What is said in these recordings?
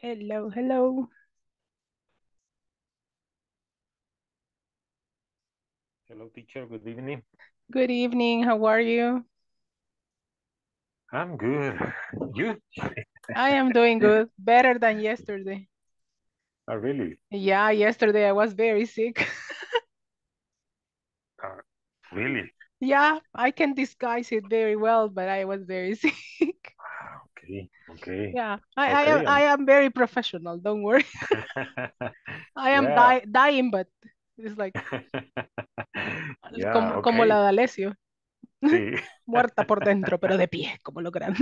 Hello, hello. Hello, teacher. Good evening. Good evening. How are you? I'm good. You? I am doing good. Better than yesterday. Oh, really? Yeah, yesterday I was very sick. Uh, really? Yeah, I can disguise it very well, but I was very sick. Okay, okay. Yeah, I, I am Okay. I am very professional. Don't worry. I am Yeah. die, dying, but it's like Yeah, como, como la okay. de Alessio, Sí. muerta por dentro, pero de pie, como lo grande.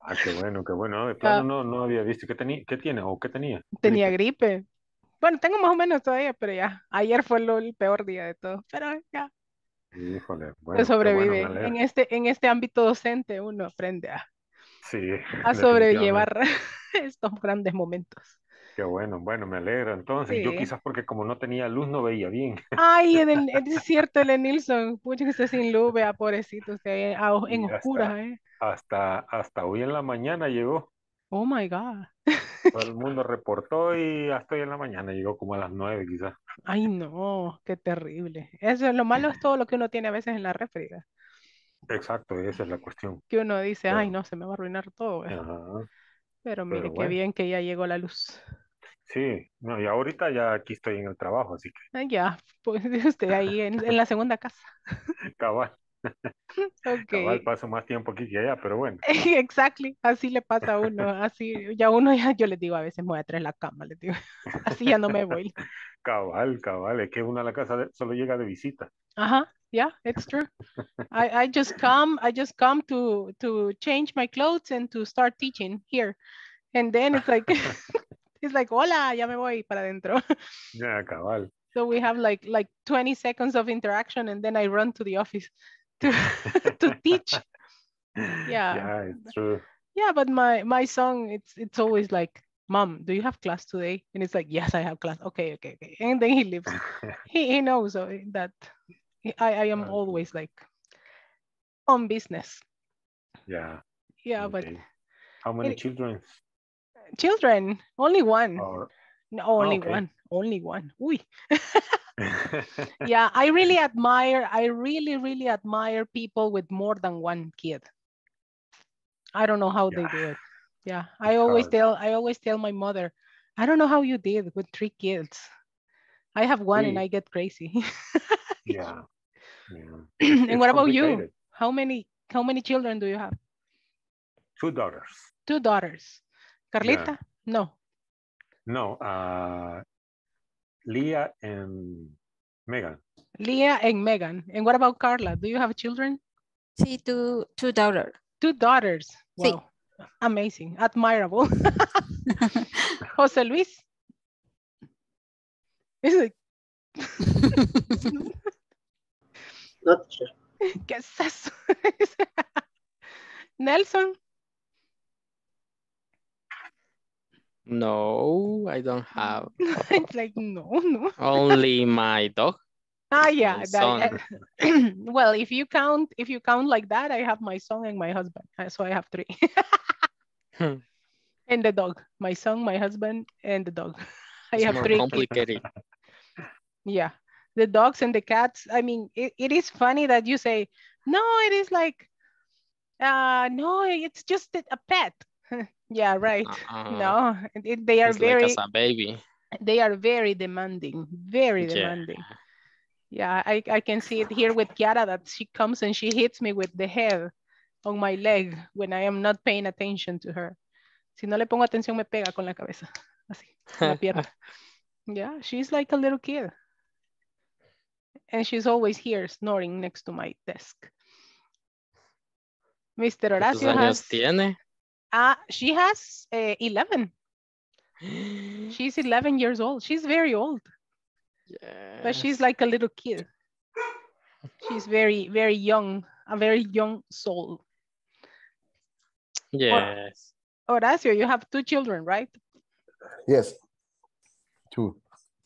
Ah, qué bueno, qué bueno. De plano no, no había visto. ¿Qué tenía? ¿Qué tiene? ¿O qué tenía? tenía Gripe. Bueno, tengo más o menos todavía, pero ya. Ayer fue lo- el peor día de todo, pero ya. Híjole, Se bueno, qué bueno, sobrevive. En este, en este ámbito docente uno aprende a, Sí, a sobrellevar estos grandes momentos. Qué bueno, bueno, me alegra. Entonces, yo quizás porque como no tenía luz no veía bien. Ay, Eden- es cierto, Ellen Nilsson. Pucha, que usted sin luz, vea, pobrecito, usted a- en Y oscuras, hasta, ¿eh? hasta, hasta hoy en la mañana llegó. Oh my God. Todo el mundo reportó y hasta hoy en la mañana llegó como a las nueve quizás. Ay, no, qué terrible. Eso es lo malo es todo lo que uno tiene a veces en la refriga. Exacto, esa es la cuestión. Que uno dice, ay, Pero, no, se me va a arruinar todo, ajá, Pero pero mire, qué bueno, bien que ya llegó la luz. sí, no, y ahorita ya aquí estoy en el trabajo, así Ah, ya, pues usted ahí en, en la segunda casa. que cabal, cabal, Ok. paso más tiempo aquí que allá, pero bueno, Exactly, así le pasa a uno, así ya uno ya, yo les digo a veces me voy a traer la cama, les digo, así ya no me voy. cabal, cabal, es que uno a la casa de- solo llega de visita. Ajá, yeah, it's true. I, I just come, I just come to to change my clothes and to start teaching here. And then it's like it's like, hola, ya me voy para adentro. Yeah, cabal. So we have like like 20 seconds of interaction and then I run to the office to to teach. Yeah. Yeah, it's true. Yeah, but my my song it's it's always like, "Mom, do you have class today?" And it's like, "Yes, I have class." Okay, okay, okay. And then he leaves. He he knows uh, that I I am Okay. always like on business. Yeah, Yeah, but. How many it- children children, only one. are No, only okay. one. Only one. Uy. Yeah, I really admire. I really really admire people with more than one kid. I don't know how they do it. Yeah, I always tell I always tell my mother, I don't know how you did with three kids. I have one and I get crazy. Yeah. Yeah. and what about you? How many how many children do you have? Two daughters. Two daughters. Carlita? No. No, uh, Leah and Megan. Leah and Megan. And what about Carla? Do you have children? Sí, two, two daughters. Two daughters. Sí. Wow. Amazing. Admirable. Jose Luis. It's like, Not sure. ¿Qué es eso? Nelson. No, I don't have. It's like, no, no. Only my dog. Ah, yeah. My that- uh, well, if you count, if you count like that, I have my son and my husband. Uh, So I have three. Hmm. and the dog. My son, my husband, and the dog. I It's have more three kids. complicated. Yeah. The dogs and the cats. I mean, it, it is funny that you say, no, it is like, uh, no, it's just a pet. yeah, right. Uh, no, it- they are it's like very, as a baby. they are very demanding, very Yeah. demanding. Yeah, I, I can see it here with Kiara that she comes and she hits me with the head on my leg when I am not paying attention to her. Si no le pongo atención, me pega con la cabeza. Así, la pierna. yeah, she's like a little kid. And she's always here snoring next to my desk. Mr. ¿Cuántos Horacio años has, tiene? ah, she has uh, 11. She's 11 years old. She's very old. but she's like a little kid. She's very, very young, a very young soul. Yes. Horacio, you have two children, right? Yes. Two.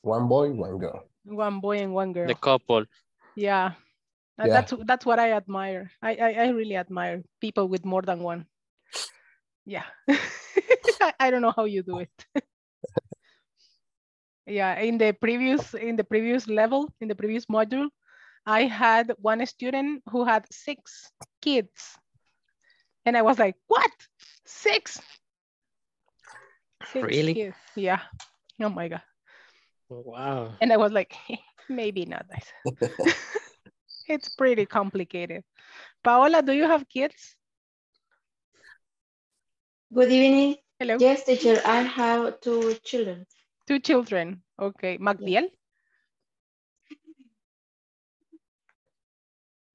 One boy, one girl. One boy and one girl. The couple. yeah. Uh, yeah. That's that's what I admire. I, I I really admire people with more than one. Yeah. I, I don't know how you do it. yeah, in the previous in the previous level, in the previous module, I had one student who had six kids. And I was like, what? Six? Six Really? kids. Yeah. Oh my God. Oh, wow. And I was like, maybe not. it's pretty complicated. Paola, do you have kids? Good evening. Hello. Yes, teacher, I have two children. Two children. Okay. Magdiel?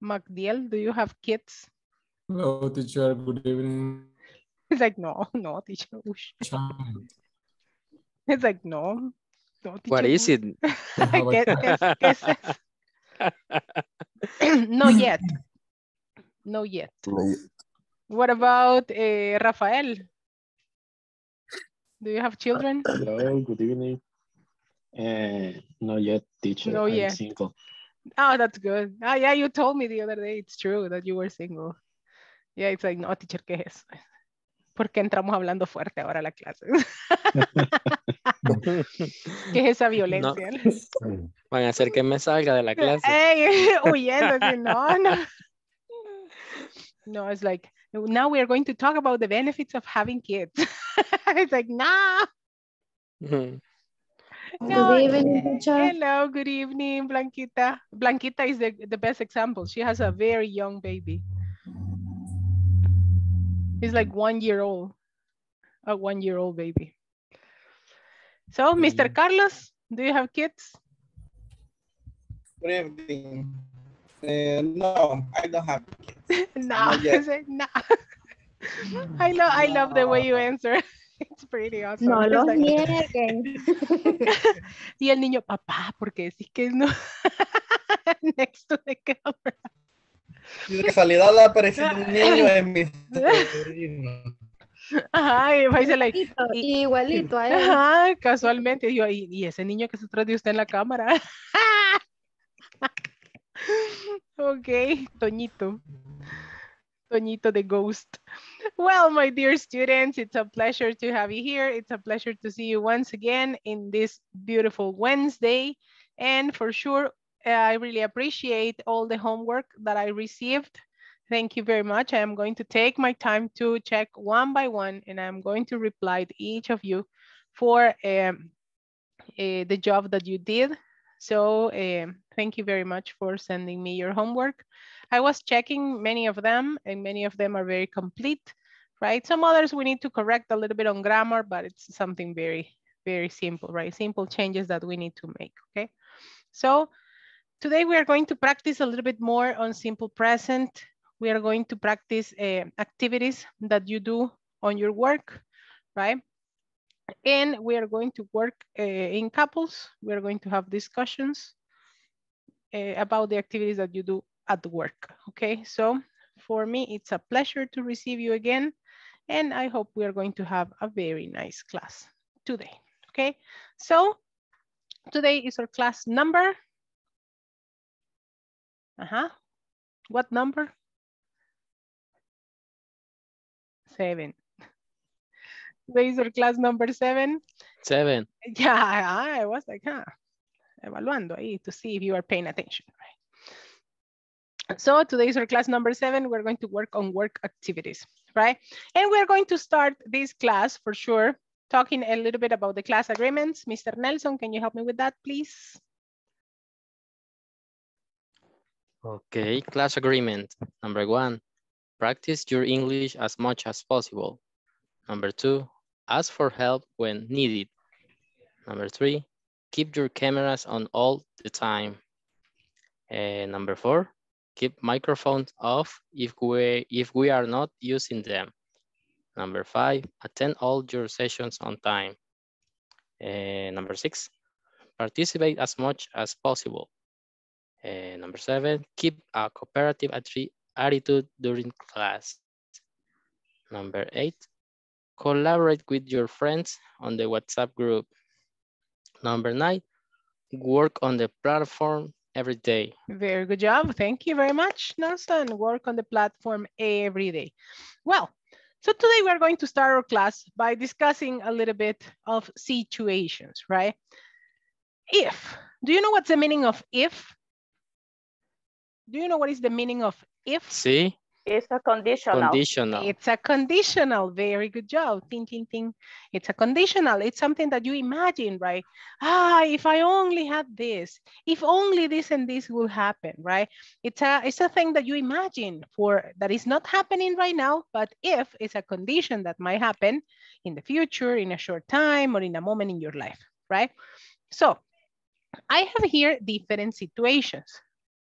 Magdiel, do you have kids? Hello, teacher. Good evening. It's like, no, no, teacher. It's like, no. No What teacher, it? have a ¿Qué- qué- qué no yet. No yet. What about eh, Rafael? Do you have children? Hello, good evening. Uh, not yet, teacher. No I'm yet. single. Oh, that's good. Ah, yeah, you told me the other day. It's true that you were single. Yeah, it's like, no, teacher, ¿qué es eso? ¿Por qué entramos hablando fuerte ahora a la clase? ¿Qué es esa violencia? Van a hacer que me salga de la clase. Ey, huyendo, así, no, no. No, it's like, now we are going to talk about the benefits of having kids. it's like, nah. Ujú. No, Good evening, teacher. Hello, good evening, Blanquita. Blanquita is the, the best example. She has a very young baby. He's like one year old, a one year old baby. So, Mr. Carlos, do you have kids? Good evening. Uh, no, I don't have kids. no, I no. I love, I love the way you answer. It's pretty awesome. No It's los like- nieguen. y el niño, papá, porque decís que no. Next to the camera. De casualidad le apareció un niño en mi sobrino. Ajá, y va a decir, like, Igualito, y- igualito a él. Ajá, casualmente. Digo, y, y ese niño que se atrás de usted en la cámara. ok, Toñito. Toñito the ghost. Well, my dear students, it's a pleasure to have you here. It's a pleasure to see you once again in this beautiful Wednesday. And for sure, I really appreciate all the homework that I received. Thank you very much. I am going to take my time to check one by one, and I'm going to reply to each of you for um, eh, the job that you did. So um, thank you very much for sending me your homework. I was checking many of them, and many of them are very complete, right? Some others we need to correct a little bit on grammar, but it's something very, very simple, right? Simple changes that we need to make, okay? So today we are going to practice a little bit more on simple present. We are going to practice uh, activities that you do on your work, right? And we are going to work uh, in couples. We are going to have discussions uh, about the activities that you do at work, okay? So for me, it's a pleasure to receive you again. And I hope we are going to have a very nice class today, okay? So today is our class number. Uh-huh. What number? Seven. Our class number seven. Seven. Yeah, I was like, huh, evaluando ahí to see if you are paying attention, right? So today is our class number seven. We're going to work on work activities, right? And we're going to start this class for sure, talking a little bit about the class agreements. Mr. Nelson, can you help me with that, please? Okay, class agreement. Number one, practice your English as much as possible. Number two, ask for help when needed. Number three, keep your cameras on all the time. And number four, keep microphones off if we, if we are not using them. Number five, attend all your sessions on time. And number six, participate as much as possible. And number seven, keep a cooperative attitude during class. Number eight, collaborate with your friends on the WhatsApp group. Number nine, work on the platform every day. Very good job. Thank you very much, Nelson. Work on the platform every day. Well, So today we're going to start our class by discussing a little bit of situations, right? If, do you know what's the meaning of if? Do you know what is the meaning of if? See? It's a conditional. Conditional. It's a conditional. Very good job. Ting, ting, ting. It's a conditional. It's something that you imagine, right? Ah, if I only had this, if only this and this will happen, right? It's a it's a thing that you imagine for that is not happening right now, but if it's a condition that might happen in the future, in a short time, or in a moment in your life, right? So I have here different situations.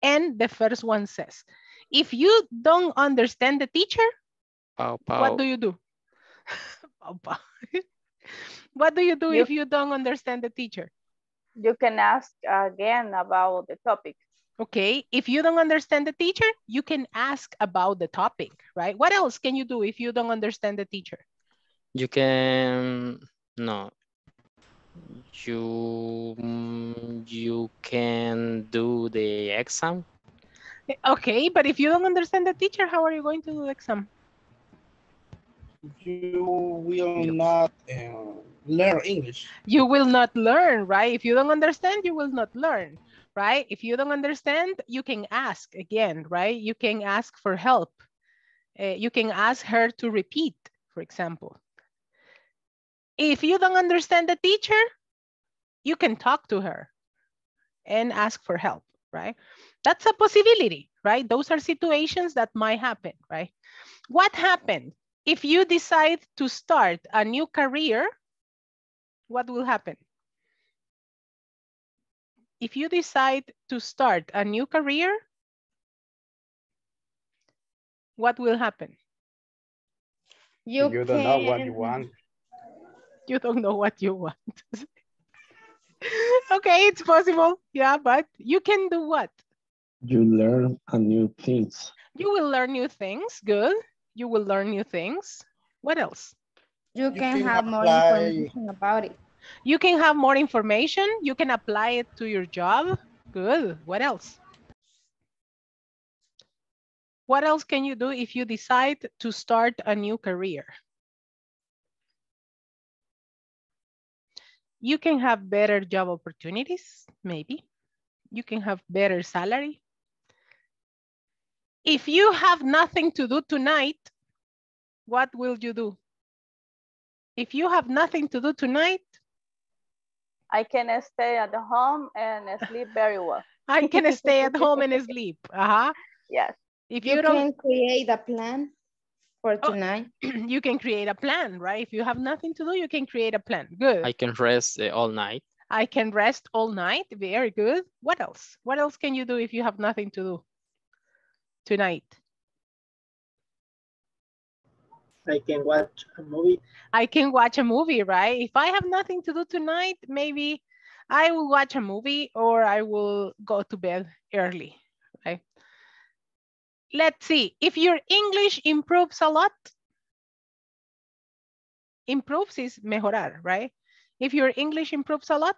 And the first one says, if you don't understand the teacher, Pow, pow. what do you do? Pow, pow. what do you do You- if you don't understand the teacher? You can ask again about the topic. Okay, if you don't understand the teacher, you can ask about the topic, right? What else can you do if you don't understand the teacher? You can, no. You, mm, you can do the exam. Okay, but if you don't understand the teacher, how are you going to do the exam? You will not uh, learn English. You will not learn, right? If you don't understand, you will not learn, right? If you don't understand, you can ask again, right? You can ask for help. Uh, you can ask her to repeat, for example. If you don't understand the teacher, you can talk to her and ask for help, right? That's a possibility, right? Those are situations that might happen, right? What happened if you decide to start a new career? What will happen? If you decide to start a new career, what will happen? You, You don't know what you want. You don't know what you want. okay, it's possible. Yeah, but you can do what? You learn a new things. You will learn new things. Good. You will learn new things. What else? You can can have more information about it. You can have more information. You can apply it to your job. Good. What else? What else can you do if you decide to start a new career? You can have better job opportunities, maybe. You can have better salary. If you have nothing to do tonight, what will you do? If you have nothing to do tonight, I can stay at home and sleep very well. I can stay at home and sleep. Uh-huh. Yes. If You you don't, can create a plan for Oh. tonight. you can create a plan, right? If you have nothing to do, you can create a plan. Good. I can rest uh, all night. I can rest all night. Very good. What else? What else can you do if you have nothing to do tonight? I can watch a movie. I can watch a movie, right? If I have nothing to do tonight, maybe I will watch a movie or I will go to bed early, right? Let's see. If your English improves a lot, improves is mejorar, right? If your English improves a lot,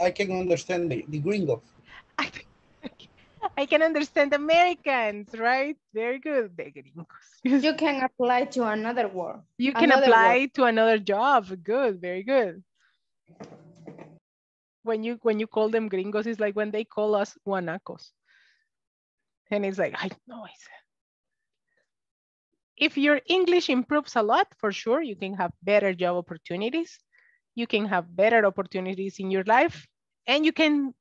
I can understand the, the gringos. I, I can understand Americans, right? Very good. The gringos. You can apply to another word. You can Another apply to another job. Good, very good. When you when you call them gringos, it's like when they call us guanacos. And it's like, I know I said. If your English improves a lot, for sure, you can have better job opportunities. You can have better opportunities in your life, and you can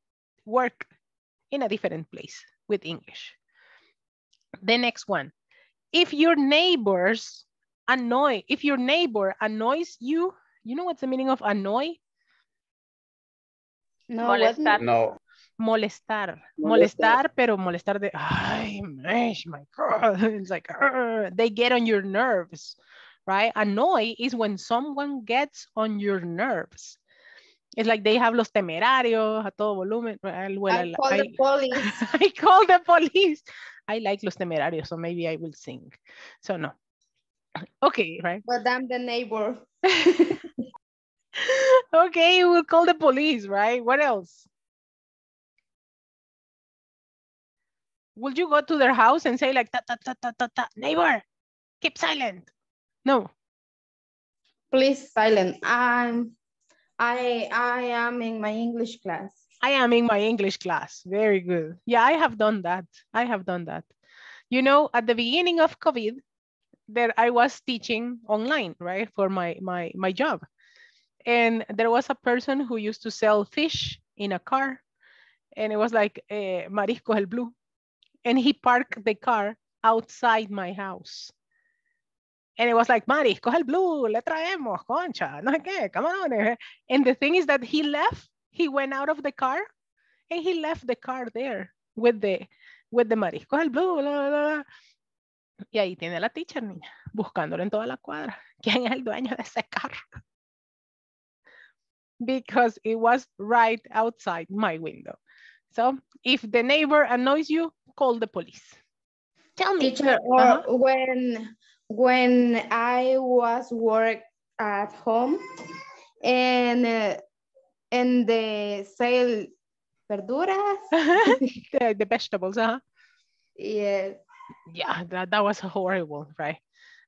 work in a different place with English. The next one. If your neighbors annoy, if your neighbor annoys you, you know what's the meaning of annoy? No, what? Molestar. No, Molestar. Molestar. Pero molestar de, ay, mesh, oh my God. It's like, they get on your nerves, right? Annoy is when someone gets on your nerves. It's like they have los temerarios a todo volumen. Well, I call the police. I call the police. I like Los Temerarios, so maybe I will sing. So no. Okay, right? But I'm the neighbor. okay, we'll call the police, right? What else? Would you go to their house and say like, ta, ta, ta, ta, ta, ta, neighbor, keep silent? No. Please silent. I'm, I, I am in my English class. I am in my English class. Very good. Yeah, I have done that. I have done that. You know, at the beginning of COVID, there I was teaching online, right, for my my my job, and there was a person who used to sell fish in a car, and it was like eh, Mariscos el Blue, and he parked the car outside my house. And it was like, Mariscos el Blue, le traemos, concha, no sé qué, camarones. And the thing is that he left, he went out of the car, and he left the car there with the, with the Mariscos el Blue, bla, bla, bla. Y ahí tiene la teacher, niña, buscándolo en toda la cuadra. ¿Quién es el dueño de ese carro? Because it was right outside my window. So if the neighbor annoys you, call the police. Tell me. Teacher, or Uh-huh. when, when I was work at home and, uh, and the sale verduras, the, the vegetables, huh? yes, Yeah, that, that was horrible, right?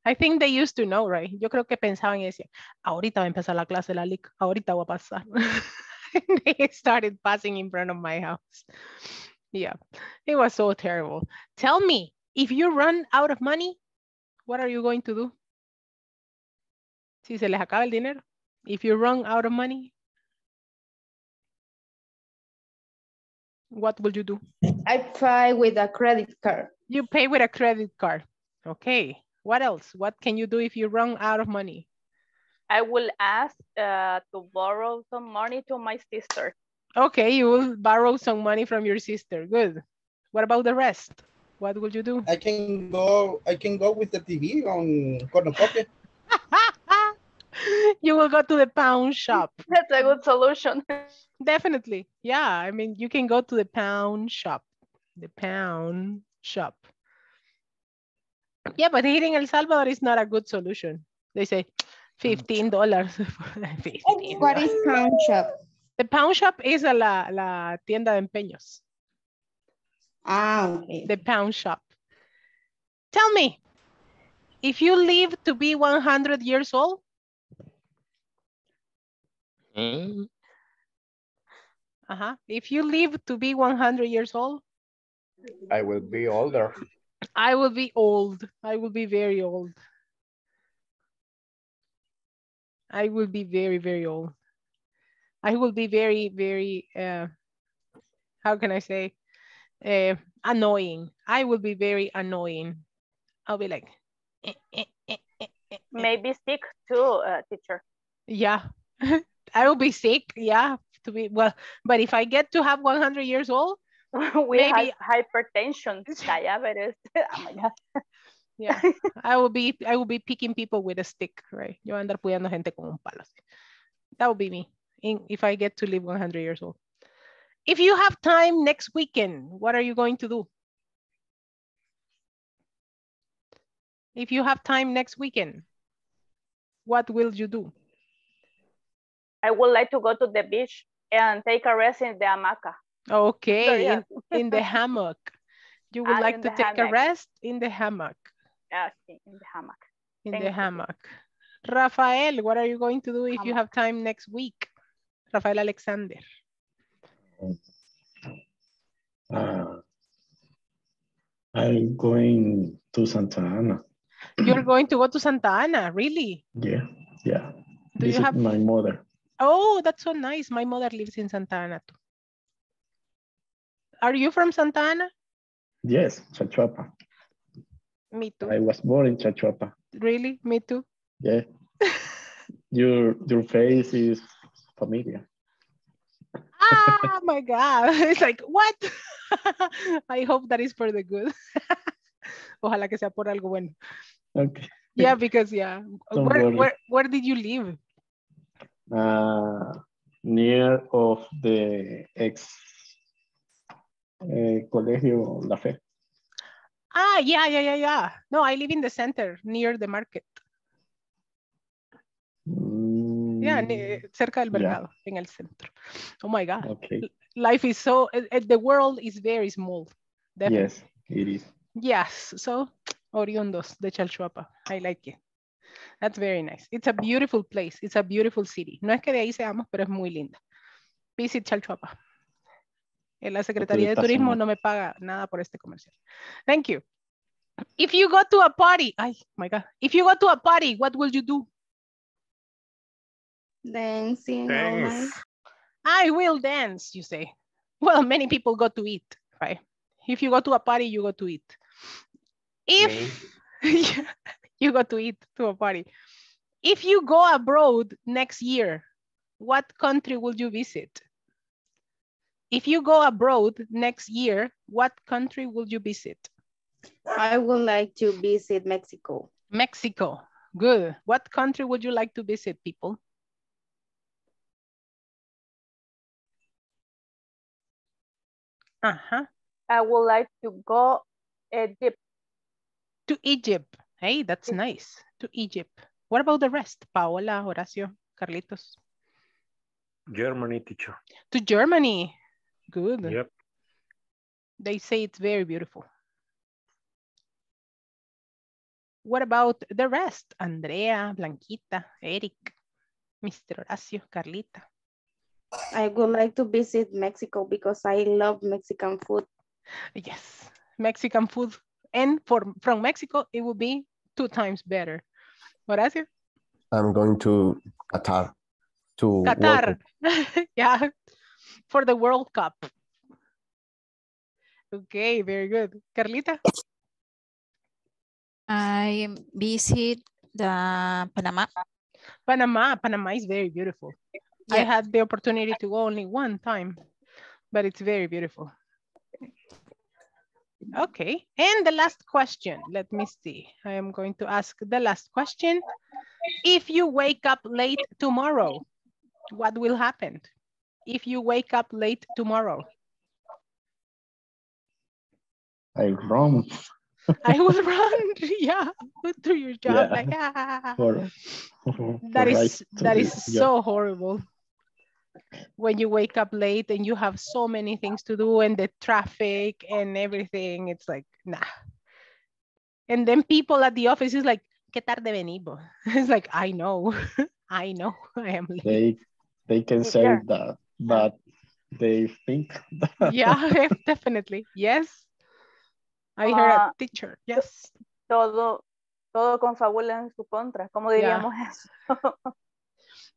I think they used to know, right? Yo creo que pensaban y decían, ahorita va a empezar la clase de la LIC, ahorita va a pasar. They started passing in front of my house. Yeah, it was so terrible. Tell me, if you run out of money, what are you going to do? Si se les acaba el dinero, if you run out of money, what will you do? I pay with a credit card. You pay with a credit card. Okay. What else? What can you do if you run out of money? I will ask uh, to borrow some money to my sister. Okay, you will borrow some money from your sister. Good. What about the rest? What will you do? I can go. I can go with the TV on cornucopia. you will go to the pound shop. That's a good solution. Definitely. Yeah, I mean, you can go to the pound shop. The pound shop. Yeah, but here in El Salvador is not a good solution. They say mm. $15. $15. What is pound shop? The pound shop is a la, la tienda de empeños. Ah, okay. The pound shop. Tell me, if you live to be 100 years old, Eh, uh-huh, if you live to be 100 years old, I will be older. I will be old. I will be very old. I will be very, very old. I will be very, very, uh, how can I say, uh, annoying. I will be very annoying. I'll be like, eh, eh, eh, eh, eh, eh. Maybe sick too, uh, teacher. yeah, I will be sick. Yeah, to be well, but if I get to have 100 years old, we Maybe- have hypertension, diabetes. oh my God. yeah, I will be, I will be picking people with a stick, right? Yo andar puyando gente con un palo. That would be me in, if I get to live 100 years old. If you have time next weekend, what are you going to do? If you have time next weekend, what will you do? I would like to go to the beach and take a rest in the hamaca. Okay, yeah. in, in the hammock. You would Ah, like to take a rest in the hammock. Yeah, in the hammock. in Thank the you. hammock. Rafael, what are you going to do if you have time next week? Rafael Alexander. Uh, I'm going to Santa Ana. You're going to go to Santa Ana, really? Yeah, yeah. Do you Visit have- my mother. Oh, that's so nice. My mother lives in Santa Ana too. Are you from Santa Ana? Yes, Chalchuapa. Me too. I was born in Chalchuapa. Really? Me too. Yeah. your your face is familiar. Ah, my God. It's like, what? I hope that is for the good. Ojalá que sea por algo bueno. Okay. Yeah, because yeah. Don't Where, worry. where, where did you live? Uh, near of the ex eh, Colegio La Fe. Ah, yeah, yeah, yeah, yeah. No, I live in the center near the market. Yeah, ne- cerca del yeah. mercado, en el centro. Oh my God. Okay. Life is so, eh, eh, the world is very small. Definitely. Yes. it is. Yes, so oriundos de Chalchuapa. I like it. That's very nice. It's a beautiful place. It's a beautiful city. No es que de ahí seamos, pero es muy linda. Visit Chalchuapa. La Secretaría de Turismo no me paga nada por este comercial. Thank you. If you go to a party, ay, my God. If you go to a party, what will you do? Dancing all night. Thanks. I will dance, you say. Well, many people go to eat, right? If you go to a party, you go to eat. If you go to eat to a party. If you go abroad next year, what country will you visit? If you go abroad next year, what country will you visit? I would like to visit Mexico. Mexico. Good. What country would you like to visit, people? Uh-huh. I would like to go Egypt. To Egypt. Hey, that's nice. To Egypt. What about the rest? Paola, Horacio, Carlitos. Germany teacher. To Germany. Good. Yep. They say it's very beautiful. What about the rest? Andrea, Blanquita, Eric, Mr. Horacio, Carlita. I would like to visit Mexico because I love Mexican food. Yes, Mexican food. And for, from Mexico, it will be two times better. Horacio? I'm going to Qatar to Qatar. Yeah, for the World Cup. Okay, very good. Carlita? I visit the Panama. Panama. Panama is very beautiful. I had the opportunity to go only one time, but it's very beautiful. Okay, and the last question, let me see. I am going to ask the last question. If you wake up late tomorrow, what will happen? If you wake up late tomorrow, I run I will run, yeah, do your job Yeah. like, ah. for, for That right is to that the is job. so horrible. When you wake up late and you have so many things to do and the traffic and everything, it's like nah. And then people at the office is like, "Qué tarde venimos?" It's like I know, I know, I am late. They they can say Teacher. that, but they think that Yeah, definitely. Yes. I heard a Ah. teacher. Yes. Todo, todo confabula en su contra. ¿Cómo Yeah. diríamos eso?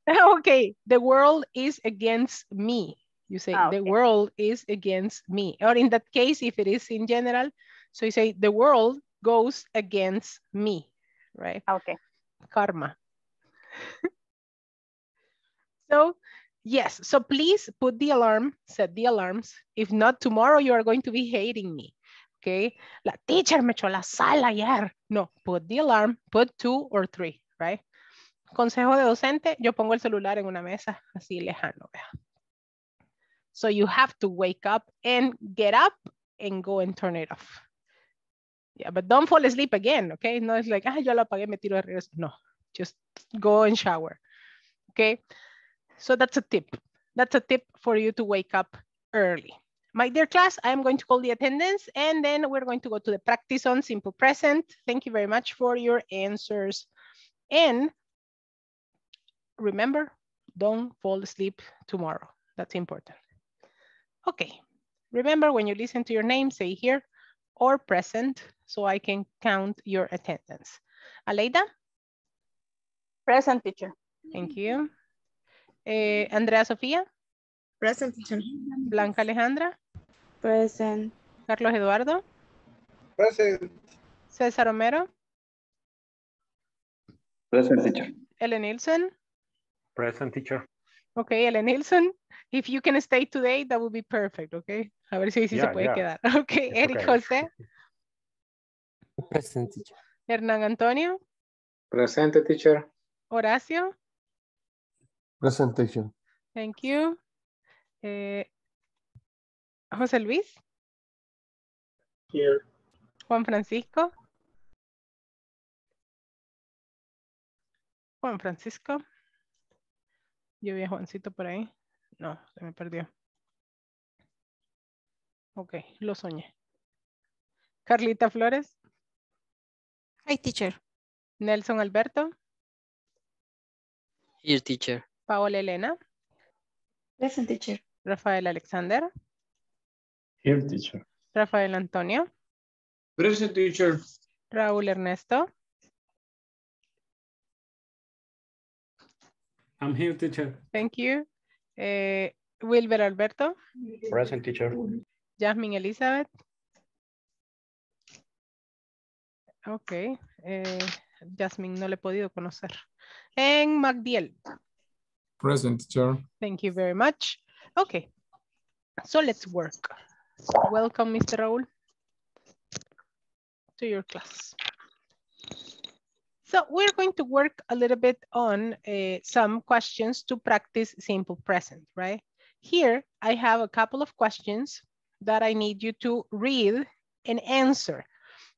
okay, the world is against me. You say Ah, the world is against me. Or in that case, if it is in general, so you say the world goes against me, right? Ah, Okay. Karma. so yes, so please put the alarm, set the alarms. If not, tomorrow you are going to be hating me. Okay, la teacher me echó la sal ayer. No, put the alarm, put two or three, right? Consejo de docente, yo pongo el celular en una mesa así lejano. So you have to wake up and get up and go and turn it off. Yeah, but don't fall asleep again, okay? No es like, ah, yo lo apagué, me tiro de regreso. No, just go and shower, okay? So that's a tip. That's a tip for you to wake up early. My dear class, I am going to call the attendance and then we're going to go to the practice on simple present. Thank you very much for your answers. And remember, don't fall asleep tomorrow. That's important. Okay, remember when you listen to your name, say here or present so I can count your attendance. Aleida, Present teacher. thank you. Eh, Andrea Sofía, Present teacher. Blanca Alejandra, Present. Carlos Eduardo, Present. César Romero, Present teacher. Ellen Nielsen. Present teacher. Okay, Ellen Nielsen. If you can stay today, that would be perfect, okay? A ver si, si se Yeah, puede yeah. quedar. Okay, It's Eric okay. José, Present teacher. Hernán Antonio, Presente teacher. Horacio, Presentation. thank you. Eh, José Luis, Here. Juan Francisco. Juan Francisco. Yo vi a Juancito por ahí. No, se me perdió. Ok, lo soñé. Carlita Flores, Hi, teacher. Nelson Alberto, Here, teacher. Paola Elena, Present teacher. Rafael Alexander, Here, teacher. Rafael Antonio, Present teacher. Raúl Ernesto, I'm here, teacher. thank you. Eh, Wilber Alberto, Present teacher. Jasmine Elizabeth. Ok, eh, Jasmine no le he podido conocer. En Magdiel, Present teacher. thank you very much. Okay, so let's work. Welcome, Mr. Raúl, to your class. So we're going to work a little bit on uh, some questions to practice simple present, right? Here, I have a couple of questions that I need you to read and answer,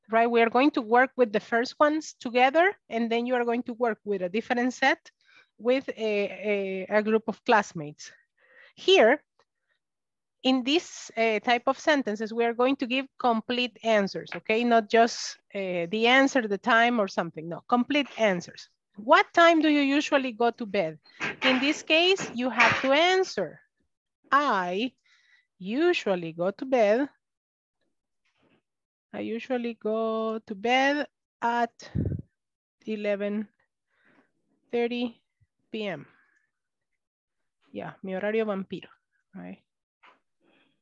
right? We are going to work with the first ones together, and then you are going to work with a different set with a, a, a group of classmates. Here, in this uh, type of sentences, we are going to give complete answers, okay? Not just uh, the answer, the time or something, no, complete answers. What time do you usually go to bed? In this case, you have to answer. I usually go to bed. I usually go to bed at 11.30 p.m. Yeah, mi horario vampiro, right?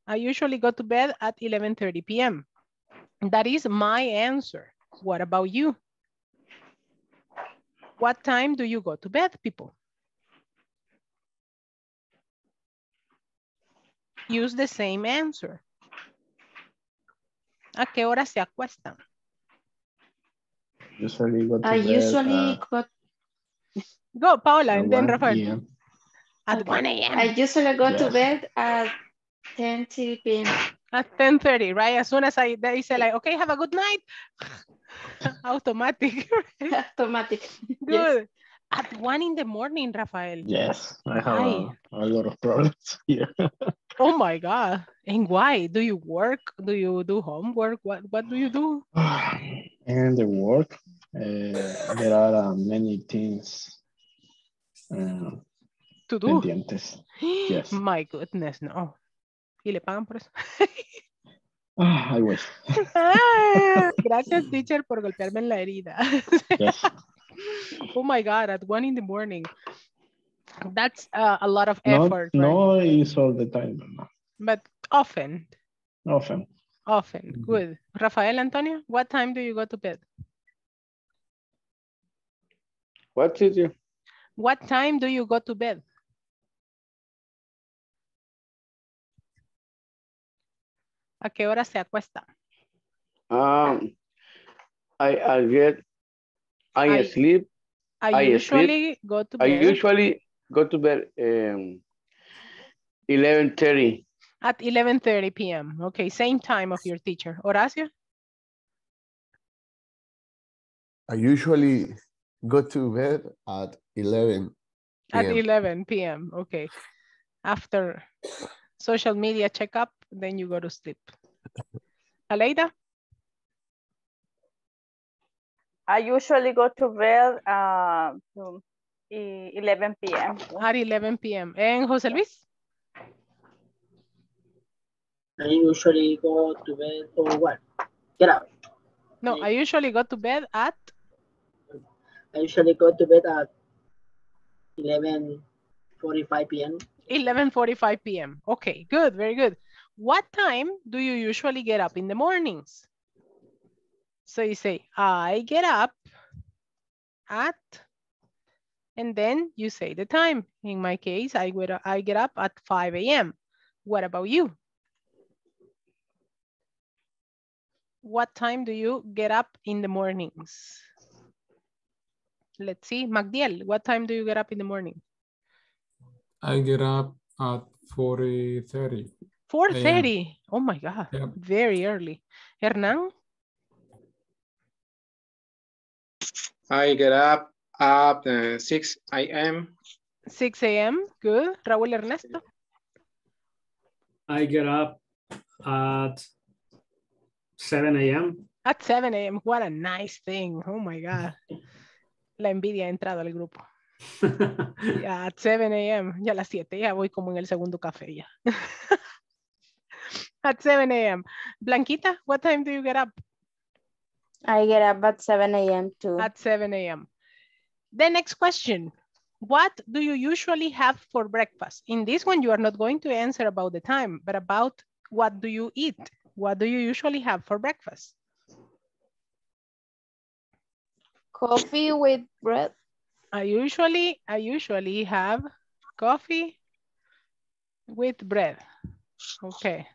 I usually go to bed at 11.30 p.m. That is my answer. What about you? What time do you go to bed, people? Use the same answer. ¿A qué hora se acuestan? Usually go to I bed usually at go, Go, Paola, and then 1 Rafael. At 1 a.m. I usually go to bed at 10 p.m. At 10.30, right? As soon as I they say like, okay, have a good night. Automatic. Automatic. Good. At 1 in the morning, Rafael. Yes, I have a, a lot of problems here. Oh my God. And why? Do you work? Do you do homework? What, what do you do? and the work, uh, there are uh, many things uh, To do? pendientes. Yes. My goodness, no. ¿Y le pagan por eso? Ah, I wish. Ah, Gracias, teacher, por golpearme en la herida. Yes. Oh my God, at one in the morning. That's uh, a lot of Not, effort, right? no, it's all the time, but no, But often, often. often. Mhm. Good. Rafael Antonio, what time do you go to bed? What teacher? What time do you go to bed? ¿A qué hora se acuesta? Um, I, I get, I, I- sleep. I, I sleep. usually go to bed. I usually go to bed um, 11.30. at 11.30 p.m. Okay, same time of your teacher. Horacio? I usually go to bed at 11 At 11 p.m. Okay. After social media checkup, then you go to sleep. Aleida? I usually go to bed uh, to e- 11 p.m. At 11 p.m. And Jose Luis? I usually go to bed or what? Get out. No, I usually go to bed at I usually go to bed at 11:45 p.m. 11.45 p.m. Okay, good, very good. What time do you usually get up in the mornings? So you say, I get up at, and then you say the time. In my case, I, would, I get up at 5 a.m. What about you? What time do you get up in the mornings? Let's see, Magdiel, what time do you get up in the morning? I get up at 4.30. 4.30. Oh my God, Yep. very early. Hernan? I get up at uh, 6 a.m. 6 a.m. Good. Raúl Ernesto? I get up at 7 a.m. At 7 a.m. What a nice thing. Oh my God. La envidia ha entrado al grupo. At 7 a.m. Ya a las 7 ya voy como en el segundo café ya. at 7 a.m. Blanquita, what time do you get up? I get up at 7 a.m. too. At 7 a.m. The next question. What do you usually have for breakfast? In this one, you are not going to answer about the time, but about what do you eat? What do you usually have for breakfast? Coffee with bread. I usually, I usually have coffee with bread. Okay,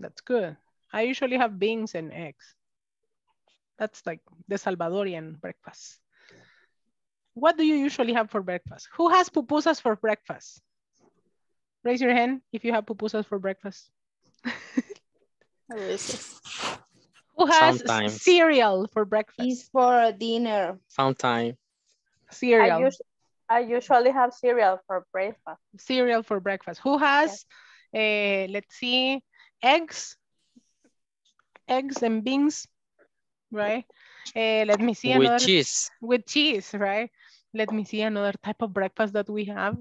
that's good. I usually have beans and eggs. That's like the Salvadorian breakfast. What do you usually have for breakfast? Who has pupusas for breakfast? Raise your hand if you have pupusas for breakfast. Who has Sometimes. cereal for breakfast? It's for dinner. Sometime. Cereal. I, us- I usually have cereal for breakfast. cereal for breakfast. Who has, eh, let's see, eggs, eggs and beans, right? Eh, let me see another. With cheese. with cheese, right? Let me see another type of breakfast that we have.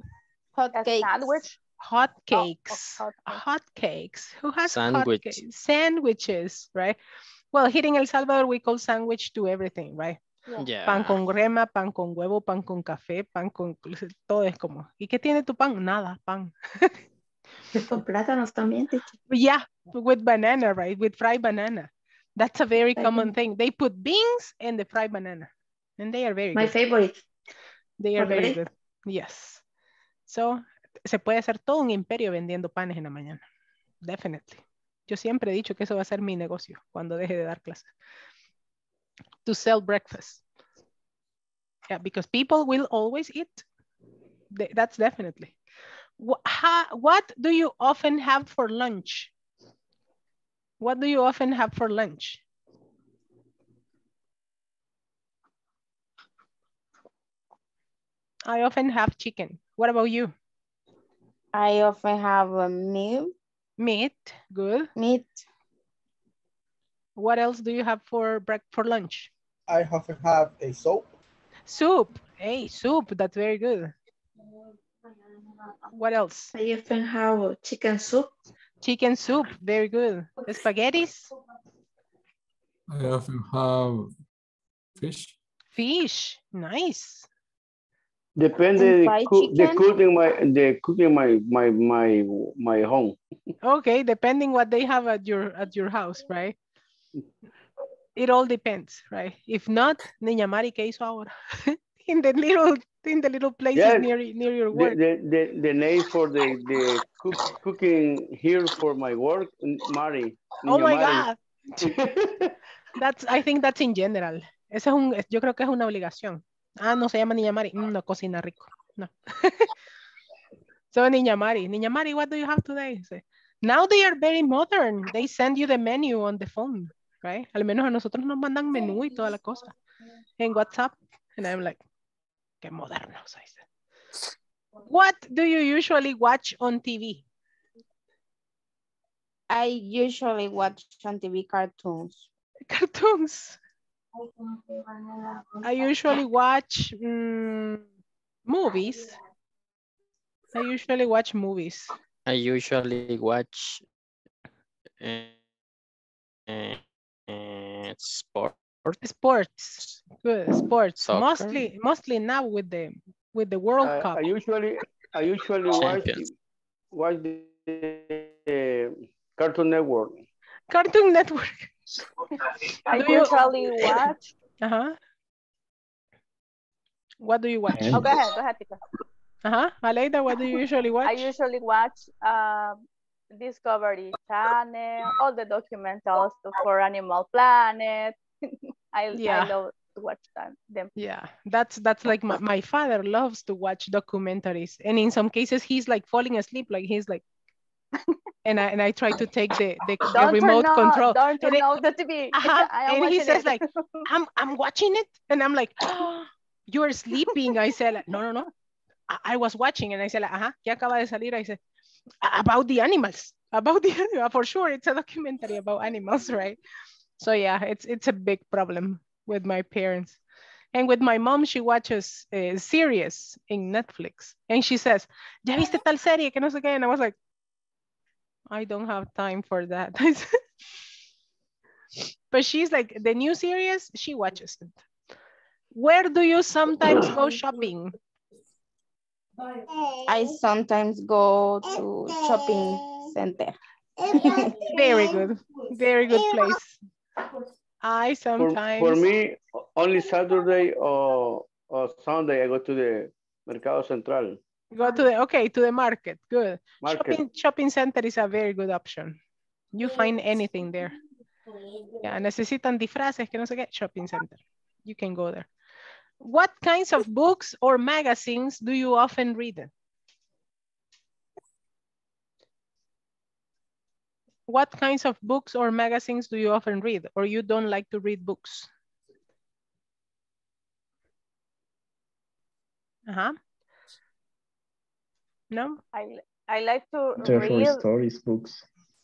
Hot A cakes. sandwich. Hot Oh, cakes, hot hot cakes. Who has Sandwich. hot cakes? Sandwiches, right? Well, here in El Salvador, we call sandwich to everything, right? Yeah. Pan con crema, pan con huevo, pan con café, pan con... Todo es como, ¿y qué tiene tu pan? Nada, pan. Con plátanos también. Yeah, with banana, right? With fried banana. That's a very common thing. They put beans and the fried banana. And they are very My good. favorite. They are very good. Yes. So, se puede hacer todo un imperio vendiendo panes en la mañana. Definitely. Yo siempre he dicho que eso va a ser mi negocio cuando deje de dar clases. To sell breakfast. Yeah, because people will always eat. Th- That's definitely. Wh- ha- What do you often have for lunch? What do you often have for lunch? I often have chicken. What about you? I often have um, a meal, Meat, good. meat. What else do you have for break for lunch? I often have a soup. Soup. Hey, soup. That's very good. What else? I often have chicken soup. Chicken soup. Very good. Spaghettis. I often have fish. Fish. Nice. Depende And de, cook, the cooking my the cooking my my my my home. Okay, depending what they have at your at your house, right? It all depends, right? If not, Niña Mari, ¿qué hizo ahora? in the little in the little places near near your work. the, the, the name for the, the cook, cooking here for my work, Mari. Oh my Mari. God. That's, I think that's in general. Ese es un, yo creo que es una obligación. Ah, no se llama Niña Mari. Mm, No cocina rico. No. so Niña Mari, Niña Mari, what do you have today? Now they are very modern. They send you the menu on the phone, right? Al menos a nosotros nos mandan menú y toda la cosa en WhatsApp. And I'm like, qué modernos. What do you usually watch on TV? I usually watch on TV cartoons. Cartoons. I usually watch mm, movies. I usually watch movies. I usually watch uh, uh, uh, sport. Sports, good sports. Soccer. Mostly, mostly now with the with the World I, Cup. I usually I usually watch Champions. watch the, the Cartoon Network. Cartoon Network. I Do you- usually watch. Uh huh. What do you watch? Oh, go ahead, go ahead, Tika. Uh huh. Aleida, what do you usually watch? I usually watch um, Discovery Channel, all the documentals for Animal Planet. I, Yeah. I love to watch them. them. Yeah, that's that's like my, my father loves to watch documentaries, and in some cases he's like falling asleep, like he's like, and I and I try to take the the, the remote control. Don't and turn off the TV. Uh-huh, and he says it. like, I'm I'm watching it, and I'm like, oh, you're sleeping. I said, no, no, no, I, I was watching, and I said, like, uh-huh, ¿qué acaba de salir? I said, about the animals. about the animal. For sure, it's a documentary about animals, right? So yeah, it's it's a big problem with my parents. And with my mom, she watches uh, series in Netflix. And she says, ¿ya viste tal serie? Que no sé qué. And I was like, I don't have time for that. but she's like, the new series, she watches it. Where do you sometimes go shopping? I sometimes go to shopping center. Very good. Very good place. I For, sometimes. for me, only Saturday or, or Sunday, I go to the Mercado Central Go to the, okay, to the market. Good. market. Shopping, shopping center is a very good option. You find anything there. Yeah, necesitan disfraces, que no sé qué, shopping center. You can go there. What kinds of books or magazines do you often read? What kinds of books or magazines do you often read or you don't like to read books? Uh-huh. No? I, I like to Therefore, read stories, books,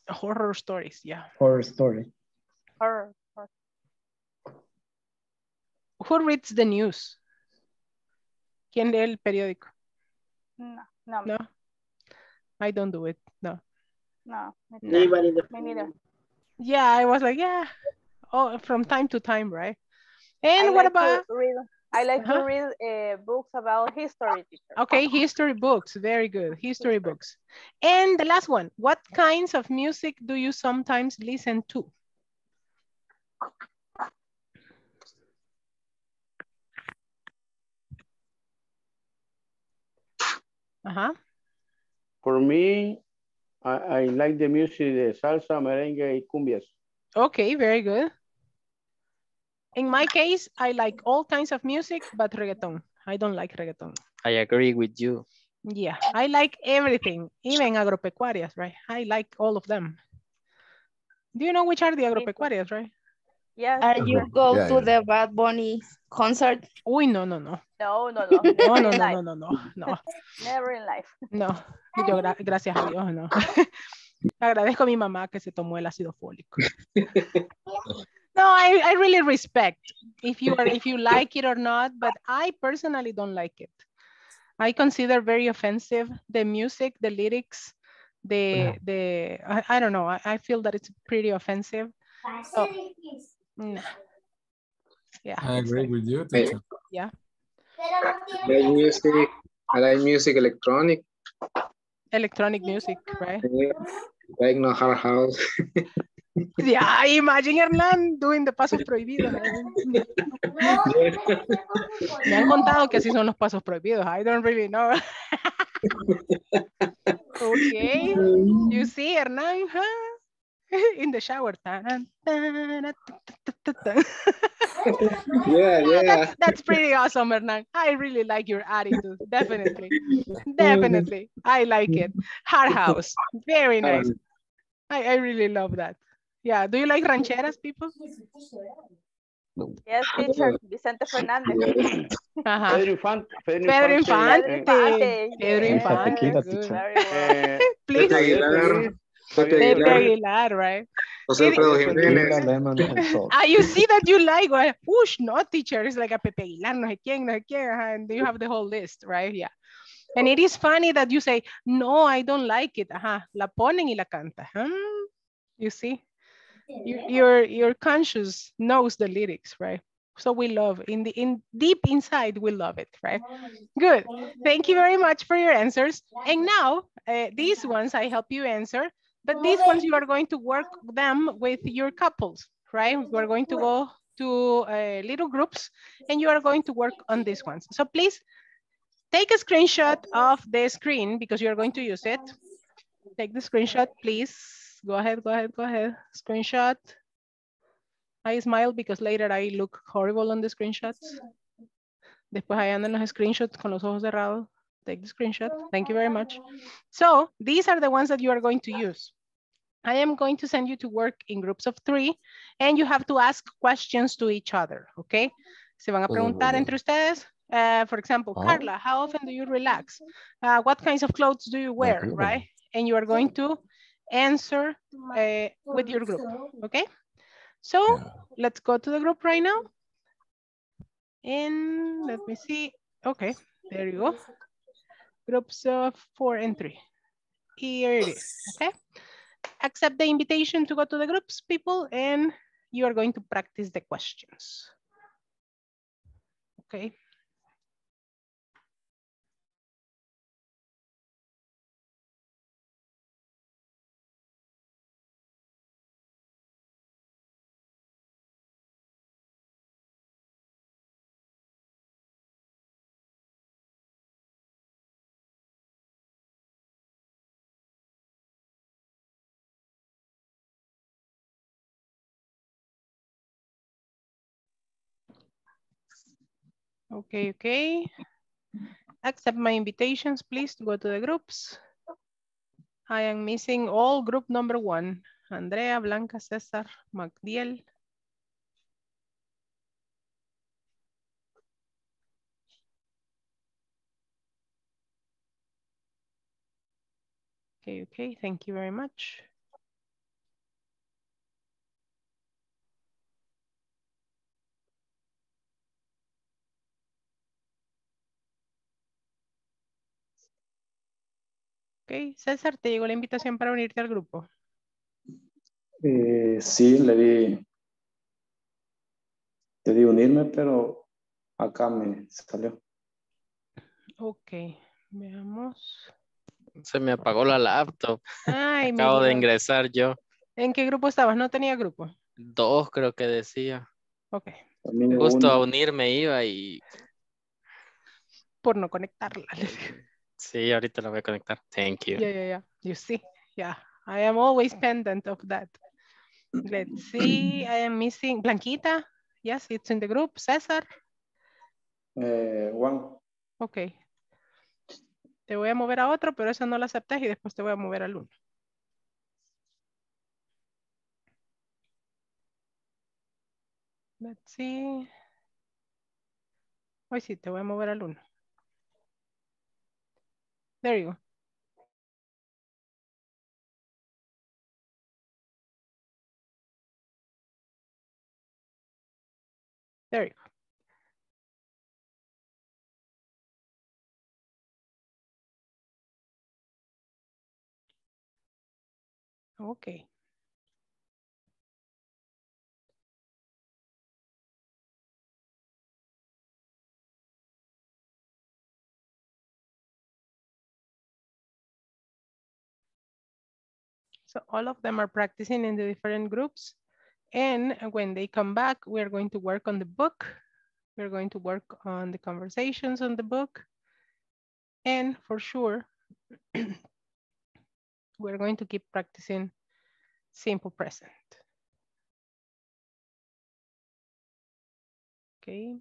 Horror stories, yeah. horror story. horror. Who reads the news? ¿Quién lee el periódico? No, no, No. I don't do it. No. No. me too. Anybody in the Me neither. Yeah, I was like, yeah. Oh, from time to time, right? I And what like to about read, I like Uh-huh. to read uh, books about history teacher. okay, history books. Very good. History books. And the last one, what kinds of music do you sometimes listen to? Uh-huh. For me, I, I like the music de salsa, merengue, y cumbias. Okay, very good. In my case, I like all kinds of music, but reggaeton. I don't like reggaeton. I agree with you. Yeah, I like everything, even agropecuarias, right? I like all of them. Do you know which are the agropecuarias, right? Yes. Are you go Yeah, to yeah. the Bad Bunny concert? Uy, no, no, no. No, no, no. No, no, no, no, no, no, no, Never in life. no. Yo, gra- gracias a Dios, no. Agradezco a mi mamá que se tomó el ácido fólico. No, I, I really respect if you are if you like it or not, but I personally don't like it. I consider very offensive the music, the lyrics, the the I, I don't know. I, I feel that it's pretty offensive. So, nah. Yeah. I agree with you, teacher. Yeah. I like music. I like music electronic. Electronic music, right? Yeah. Like no hard house. Yeah, imagine Hernán doing the pasos prohibidos. Me han contado que así son los pasos prohibidos. I don't really know. okay. You see, Hernán, huh? In the shower. Yeah, yeah. That's, that's pretty awesome, Hernan. I really like your attitude. Definitely. Definitely. I like it. Hard house. Very nice. Um, I, I really love that. Yeah. Do you like rancheras, people? Yes, teacher. Vicente Fernandez. Ajá. Pedro Infante. Pedro Pedro Infante. Infante. Pedro Infante. tequila, good. teacher. Very well. eh, Please. Pepe Aguilar. Pepe Pepe Aguilar. Aguilar, right? José Alfredo Jiménez. lemon, and salt. Ah, you see that you like, well, whoosh, no, teacher, it's like a Pepe Aguilar, no sé quién, no sé quién, and you have the whole list, right? Yeah. And it is funny that you say, no, I don't like it, ajá, la ponen y la canta. Hmm, You see, your, your, your conscious knows the lyrics, right? So we love, in the in deep inside, we love it, right? Good. Thank you very much for your answers. And now, uh, these ones I help you answer, but these ones you are going to work them with your couples, right? We're going to go to uh, little groups and you are going to work on these ones. So please take a screenshot of the screen because you're going to use it. Take the screenshot, please. Go ahead, go ahead, go ahead. Screenshot. I smile because later I look horrible on the screenshots. Después ahí andan los screenshots con los ojos cerrados. Take the screenshot. Thank you very much. So these are the ones that you are going to use. I am going to send you to work in groups of three and you have to ask questions to each other, okay? Se van a preguntar entre ustedes. Uh, for example, Ah. Carla, how often do you relax? Uh, what kinds of clothes do you wear, right? And you are going to answer uh, with your group, okay? So let's go to the group right now. And let me see. Okay, there you go. Groups of four and three. Here it is, okay? Accept the invitation to go to the groups, people, and you are going to practice the questions. Okay. Okay, okay. Accept my invitations, please, to go to the groups. I am missing all group number one. Andrea, Blanca, Cesar, Magdiel. Okay, okay, thank you very much. Ok, César, ¿te llegó la invitación para unirte al grupo? Eh, sí, le di, le di unirme, pero acá me salió. Ok, veamos. Se me apagó la laptop. Ay, Acabo de ingresar yo. ¿En qué grupo estabas? No tenía grupo. Dos creo que decía. Ok, Justo a unirme iba y por no conectarla. Sí, ahorita la voy a conectar. Thank you. Yeah, yeah, yeah. You see, yeah. I am always pendant of that. Let's see, I am missing Blanquita. Yes, it's in the group. César. Eh, Juan, Ok. Te voy a mover a otro, pero eso no lo aceptas y después te voy a mover al uno. Let's see. Hoy sí, te voy a mover al uno. There you go. There you go. Okay. So all of them are practicing in the different groups. And when they come back, we're going to work on the book. We're going to work on the conversations on the book. And for sure, we're going to keep practicing simple present. Okay.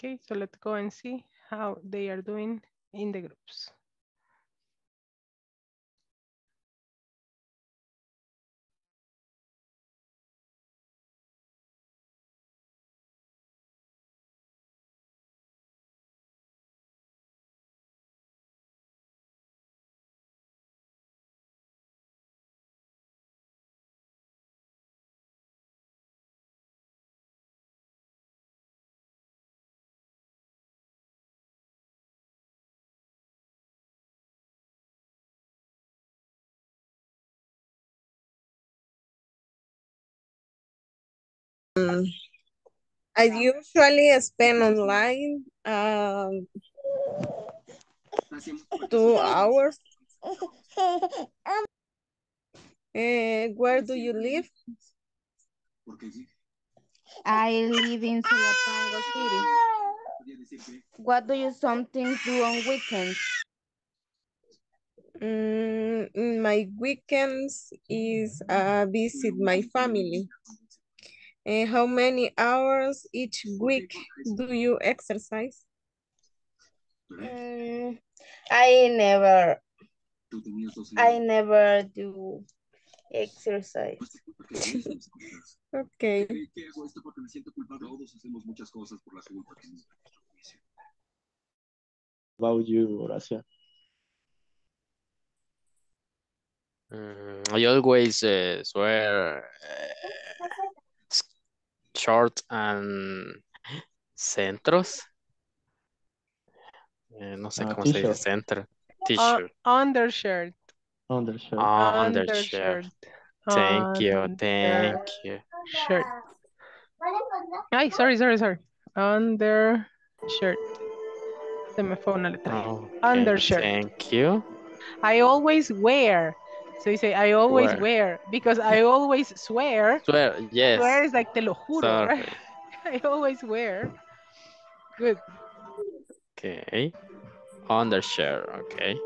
Okay, so let's go and see how they are doing in the groups. Um, I usually spend online um, two hours. Eh, where do you live? I live in Soyapango City. What do you sometimes do on weekends? Mm, my weekends is uh, visit my family. And how many hours each week do you exercise? Mm, I never, I never do exercise. okay. About you, Horacio. Mm, I always uh, swear uh, s- short and centros. Eh, no sé Ah, cómo se dice t-shirt. centro. Uh, T-shirt. undershirt. Undershirt. Ah, undershirt. Thank you, thank you. Shirt. Ay, sorry, sorry, sorry. Undershirt. Se me fue una letra. Okay, Undershirt. Thank you. I always wear. So you say, I always Wear. wear. Because I always swear. Swear, yes. Swear is like te lo juro, Sorry. right? I always wear. Good. Okay. Undershirt, okay.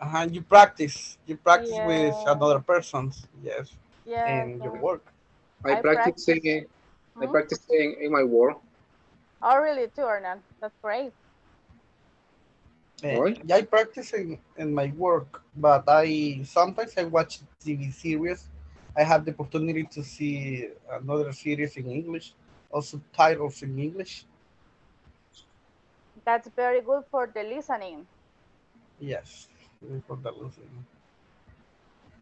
Uh-huh, you practice. You practice with another person's, yes, Yes. in your work. I, I practice, practice. in, I Hmm? practice in, in my work. Oh, really, too, Hernan? That's great. Right. yeah, I practice in, in my work, but I sometimes I watch TV series. I have the opportunity to see another series in English, also titles in English. That's very good for the listening. Yes, for the listening.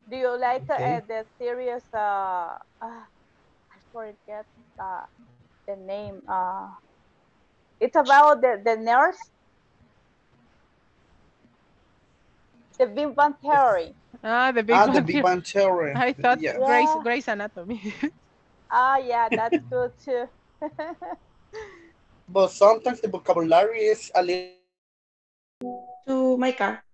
Do you like uh, the series? Uh, uh, I forget uh, the name. Uh, it's about the, the nurse. The Big Bang Theory. Ah, the Big ah, Bang the Big Bang Theory. I thought yes. Grace, Yeah. Grey's Anatomy. Ah, yeah, that's good too. But sometimes the vocabulary is a little. To my car.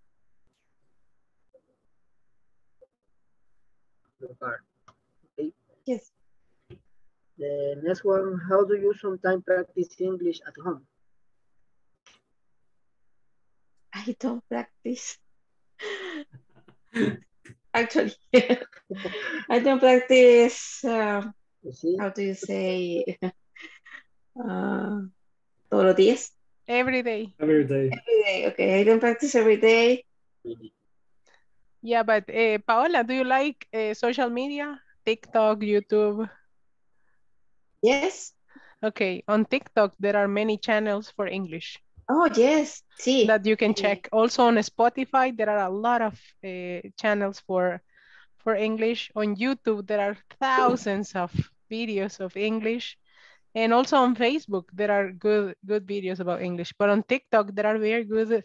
Okay. Yes. The next one, how do you sometimes practice English at home? I don't practice. Actually, I don't practice. Uh, how do you say? Uh, todos los días. Every day. Every day. Every day. Okay, I don't practice every day. Yeah, but uh, Paola, do you like uh, social media? TikTok, YouTube? Yes. Okay, on TikTok, there are many channels for English Oh, yes. Sí. that you can check. Also on Spotify, there are a lot of uh, channels for for English. On YouTube, there are thousands of videos of English. And also on Facebook, there are good good videos about English. But on TikTok, there are very good,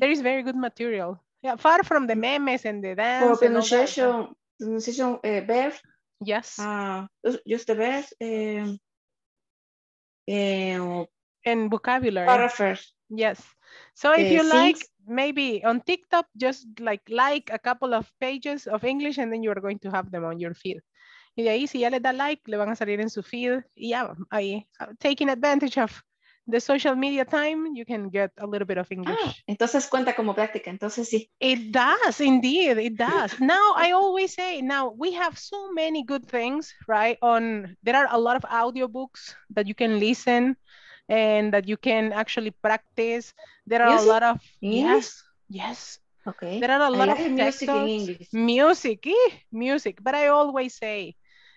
there is very good material. Yeah, far from the memes and the dance. For and all that. pronunciation, pronunciation uh, verbs. Yes. Uh, just- the verbs. Um, um, and vocabulary. Yes. So if you like, maybe on TikTok, just like like a couple of pages of English and then you are going to have them on your feed. Y de ahí, si ya le da like, le van a salir en su feed. Y ya, ahí, taking advantage of the social media time, you can get a little bit of English. Ah, entonces cuenta como práctica. Entonces sí. It does, indeed, it does. Now, I always say, now we have so many good things, right? On there are a lot of audiobooks that you can listen and that you can actually practice. There are Music? a lot of yes, yes. Okay. There are a lot of music in English. Music, eh, music. But I always say,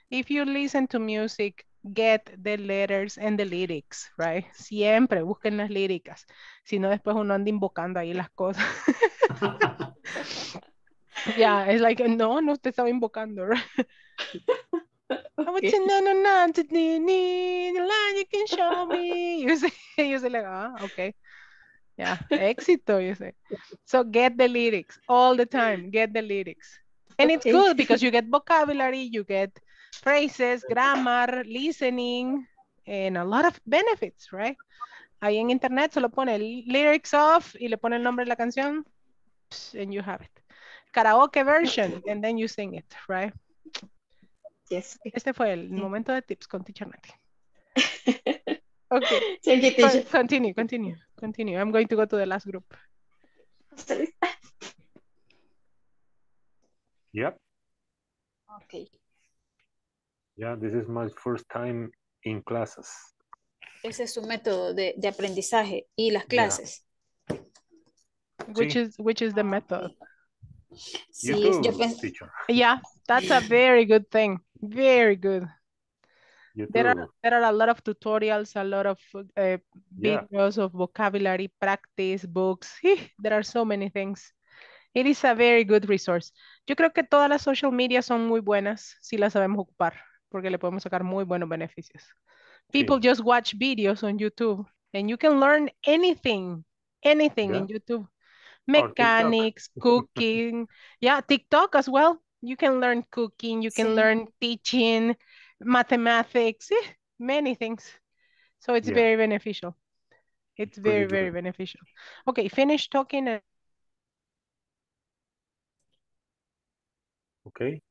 if you listen to music, get the letters and the lyrics, right? Siempre busquen las líricas. Si no, después uno anda invocando ahí las cosas. Yeah, it's like, no, no te estaba invocando, right? I would say, no, no, no, to the line you can show me. You say, you say like, ah, okay. Yeah, éxito, you say. So get the lyrics all the time, get the lyrics. And it's good because you get vocabulary, you get phrases, grammar, listening, and a lot of benefits, right? Ahí en internet solo pone lyrics of y le pone el nombre de la canción, and you have it. Karaoke version, and then you sing it, right? Yes. Este fue el momento de tips con Teacher Nati. Okay. Thank you, Con- teacher. Continue, continue, continue. I'm going to go to the last group. Yep. Okay. Yeah, this is my first time in classes. ese es su método de, de aprendizaje y las clases. Which is which is the method? Sí, yo teacher. Yeah, that's a very good thing. Very good. There are there are a lot of tutorials, a lot of uh, Yeah. videos of vocabulary practice, books. There are so many things. It is a very good resource. Yo creo que todas las social media son muy buenas si las sabemos ocupar, porque le podemos sacar muy buenos beneficios. People just watch videos on YouTube and you can learn anything, anything in YouTube. Mechanics, cooking, yeah, TikTok as well. You can learn cooking, you can Sí. learn teaching, mathematics, eh, many things. So it's Yeah. very beneficial. It's very, very beneficial. Okay, finish talking. and- Okay.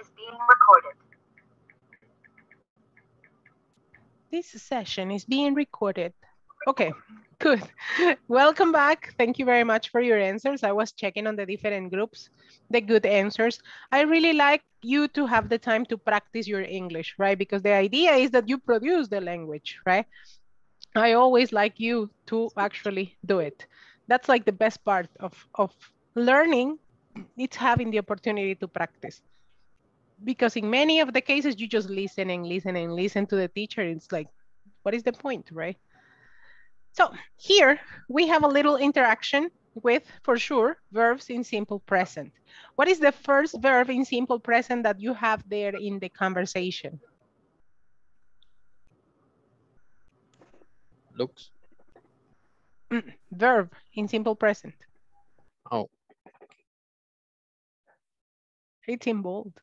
Is being recorded. This session is being recorded. Okay, good. Welcome back. Thank you very much for your answers. I was checking on the different groups, the good answers. I really like you to have the time to practice your English, right? Because the idea is that you produce the language, right? I always like you to actually do it. That's like the best part of, of learning. It's having the opportunity to practice because in many of the cases you just listen and listen and listen to the teacher. It's like what is the point right? So here we have a little interaction with for sure verbs in simple present. What is the first verb in simple present that you have there in the conversation? Looks. Mm, verb in simple present. Oh, it's in bold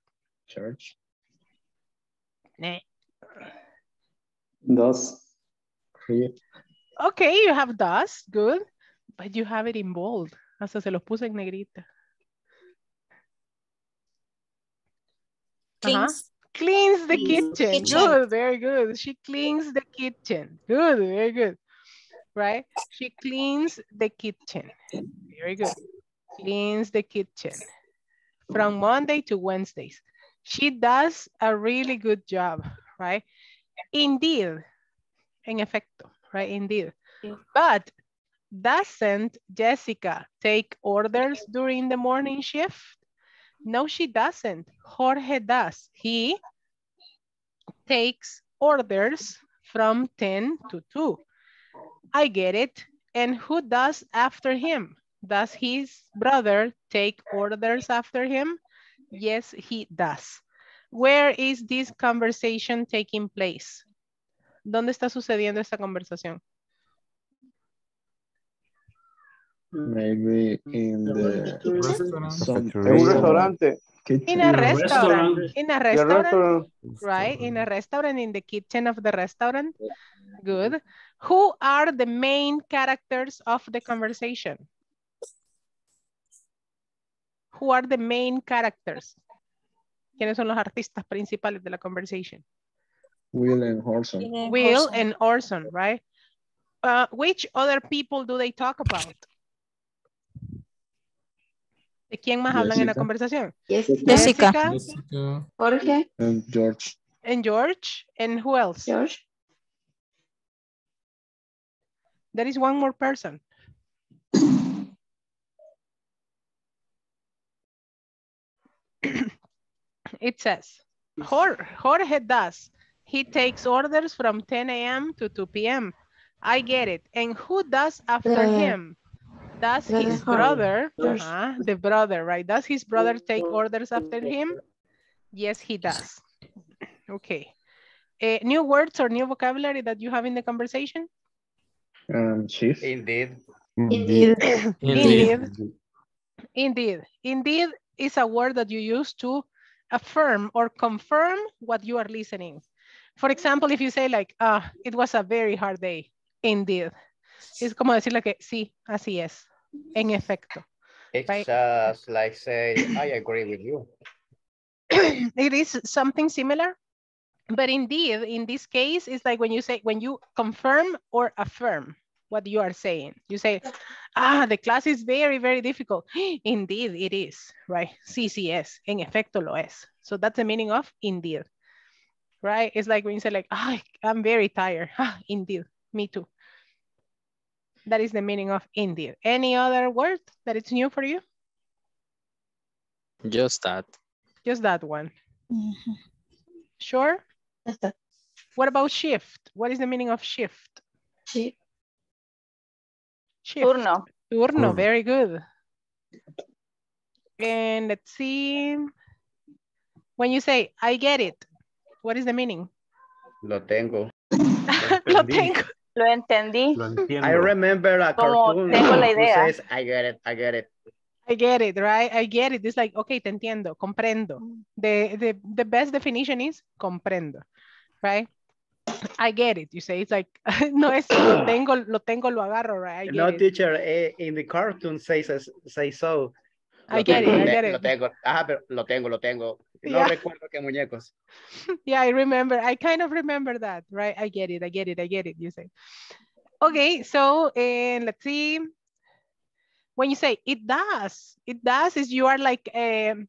Church. Nah. Does. Read. okay you have does good but you have it in bold hasta se los puse en negrita. Cleans. Cleans the Cleans kitchen. kitchen. Good, very good. She cleans the kitchen. Good, very good. Right? She cleans the kitchen. Very good. Cleans the kitchen. From Monday to Wednesdays. She does a really good job, right? Indeed. En efecto, right? Indeed. But doesn't Jessica take orders during the morning shift? No, she doesn't. Jorge does. He takes orders from 10 to 2. I get it. And who does after him? Does his brother take orders after him? Yes, he does. Where is this conversation taking place? ¿Dónde está sucediendo esta conversación? Maybe in mm. the Restaurant. some un restaurante. In a restaurant. restaurant. In a restaurant. restaurant. right? In a restaurant, in the kitchen of the restaurant. Good. Who are the main characters of the conversation? Who are the main characters? ¿Quiénes son los artistas principales de la conversation? Will and Horson. Will and Orson, right? Uh, which other people do they talk about? ¿De quién más hablan en la Jessica. conversación? Jessica. Jessica. Jorge, And George. and George, and who else? George, There is one more person. It says, Jor- Jorge does. He takes orders from 10 a.m. to 2 p.m. I get it. And who does after Brother. him? Does his brother, uh-huh, the brother, right? Does his brother take orders after him? Yes, he does. Okay. Eh, new words or new vocabulary that you have in the conversation? Um, chief. Indeed. Indeed. Indeed. Indeed. Indeed. Indeed is a word that you use to affirm or confirm what you are listening. For example, if you say like, ah, it was a very hard day. Indeed. Es como decirle que sí, así es. En efecto. It's Right. just like say, I agree with you. it is something similar, but indeed, in this case, it's like when you say, when you confirm or affirm what you are saying. You say, ah, the class is very, very difficult. Indeed, it is, right? Sí, sí es. En efecto lo es. So that's the meaning of indeed, right? It's like when you say like, ah, I'm very tired. Ah, indeed, me too. That is the meaning of indeed. Any other word that is new for you? Just that. Just that one. Sure? What about shift? What is the meaning of shift? Shift. Shift. Turno. Turno, Turno. very good. And let's see. When you say, I get it, what is the meaning? Lo tengo. Lo tengo. Lo entendí. Lo. I remember a Como cartoon tengo la who says, I get it, I get it. I get it, right? I get it. It's like, okay, te entiendo, comprendo. The, the, the best definition is comprendo, right? I get it. You say it's like, no es lo tengo, lo tengo, lo agarro, right? I No, it. teacher, eh, in the cartoon says, say so. I get it, tengo, I lo get it. Lo tengo, ajá, pero lo tengo, lo tengo. No Yeah. recuerdo qué muñecos. Yeah, I remember. I kind of remember that, right? I get it. I get it. I get it. You say. Okay, so and let's see. When you say it does, it does is you are like um,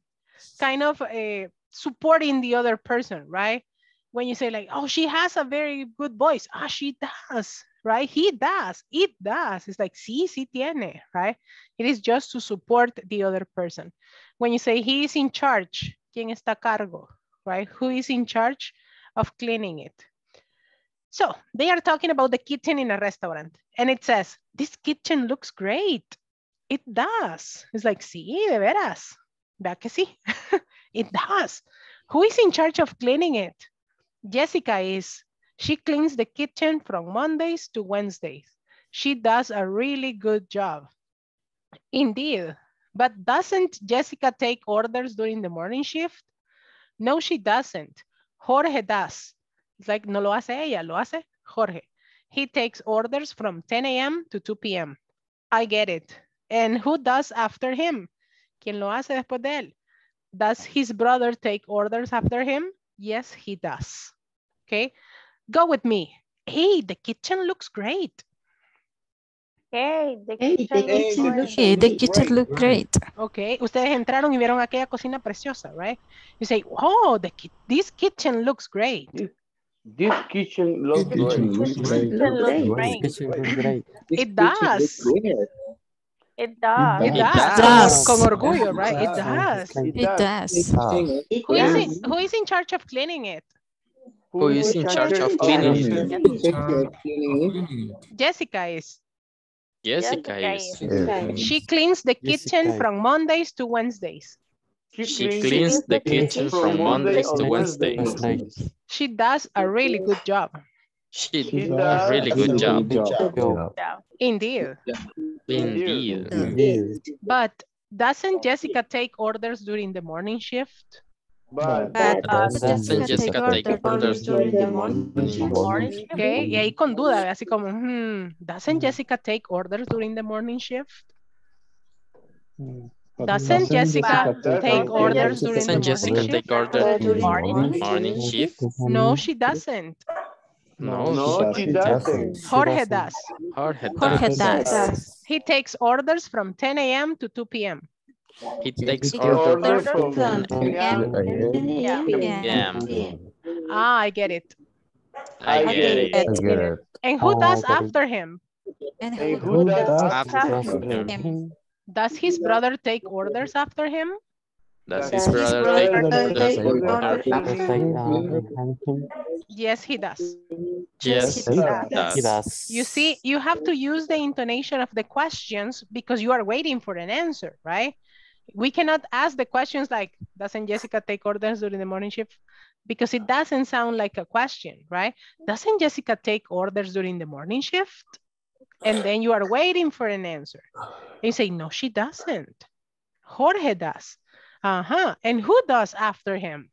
kind of uh, supporting the other person, right? When you say like, oh, she has a very good voice. Ah, she does, right? He does. It does. It's like sí, sí tiene, right? It is just to support the other person. When you say he is in charge, ¿quién está cargo? right? Who is in charge of cleaning it? So they are talking about the kitchen in a restaurant and it says, this kitchen looks great. It does. It's like, sí, de veras. ¿Verdad que sí? it does. Who is in charge of cleaning it? Jessica is. She cleans the kitchen from Mondays to Wednesdays. She does a really good job. Indeed. But doesn't Jessica take orders during the morning shift? No, she doesn't. Jorge does. It's like, no lo hace ella, lo hace Jorge. He takes orders from 10 a.m. to 2 p.m. I get it. And who does after him? ¿Quién lo hace después de él? Does his brother take orders after him? Yes, he does. Okay, go with me. Hey, the kitchen looks great. Hey, the Hey, kitchen the looks great. Hey, the kitchen look great. Okay, ustedes entraron y vieron aquella cocina preciosa, right? You say, oh, the ki- this kitchen looks great. This kitchen looks Kitchen great. looks great. Kitchen looks Great. great. It does. It does. It It does. does. Con orgullo, right? It does. It does. It Who is, does. in, who is in charge of cleaning it? Who is in charge of cleaning? Jessica is. Jessica Jessica is. yeah. She cleans the kitchen from Mondays to Wednesdays. She cleans the kitchen from Mondays to Wednesdays. She does a really good job. She She did a really good job. Yeah. Yeah. Indeed. Indeed. But doesn't Jessica take orders during the morning shift? But But Doesn't Jessica take orders during the morning? Morning shift. Okay, y ahí con duda, así como, hmm, doesn't Jessica take orders during the morning shift? Doesn't Jessica take orders during the Doesn't Jessica morning shift? take orders during Morning. morning shift? No, she doesn't. No, no, she she doesn't. Jorge does. Jorge Jorge does. does. He takes orders from 10 a.m. to 2 p.m. He takes He orders orders from from 10 Yeah. Yeah. p.m. Ah, I get it. I get it. I get it. And who does after him? And And who who does After after him. him? Does his brother take orders after him? Does Does his his brother brother take, take does order Yes, he does. Yes, he he does. does. He does. You see, you have to use the intonation of the questions because you are waiting for an answer, right? We cannot ask the questions like, doesn't Jessica take orders during the morning shift? Because it doesn't sound like a question, right? Doesn't Jessica take orders during the morning shift? And then you are waiting for an answer. And you say, no, she doesn't. Jorge does. Uh-huh. And who does after him?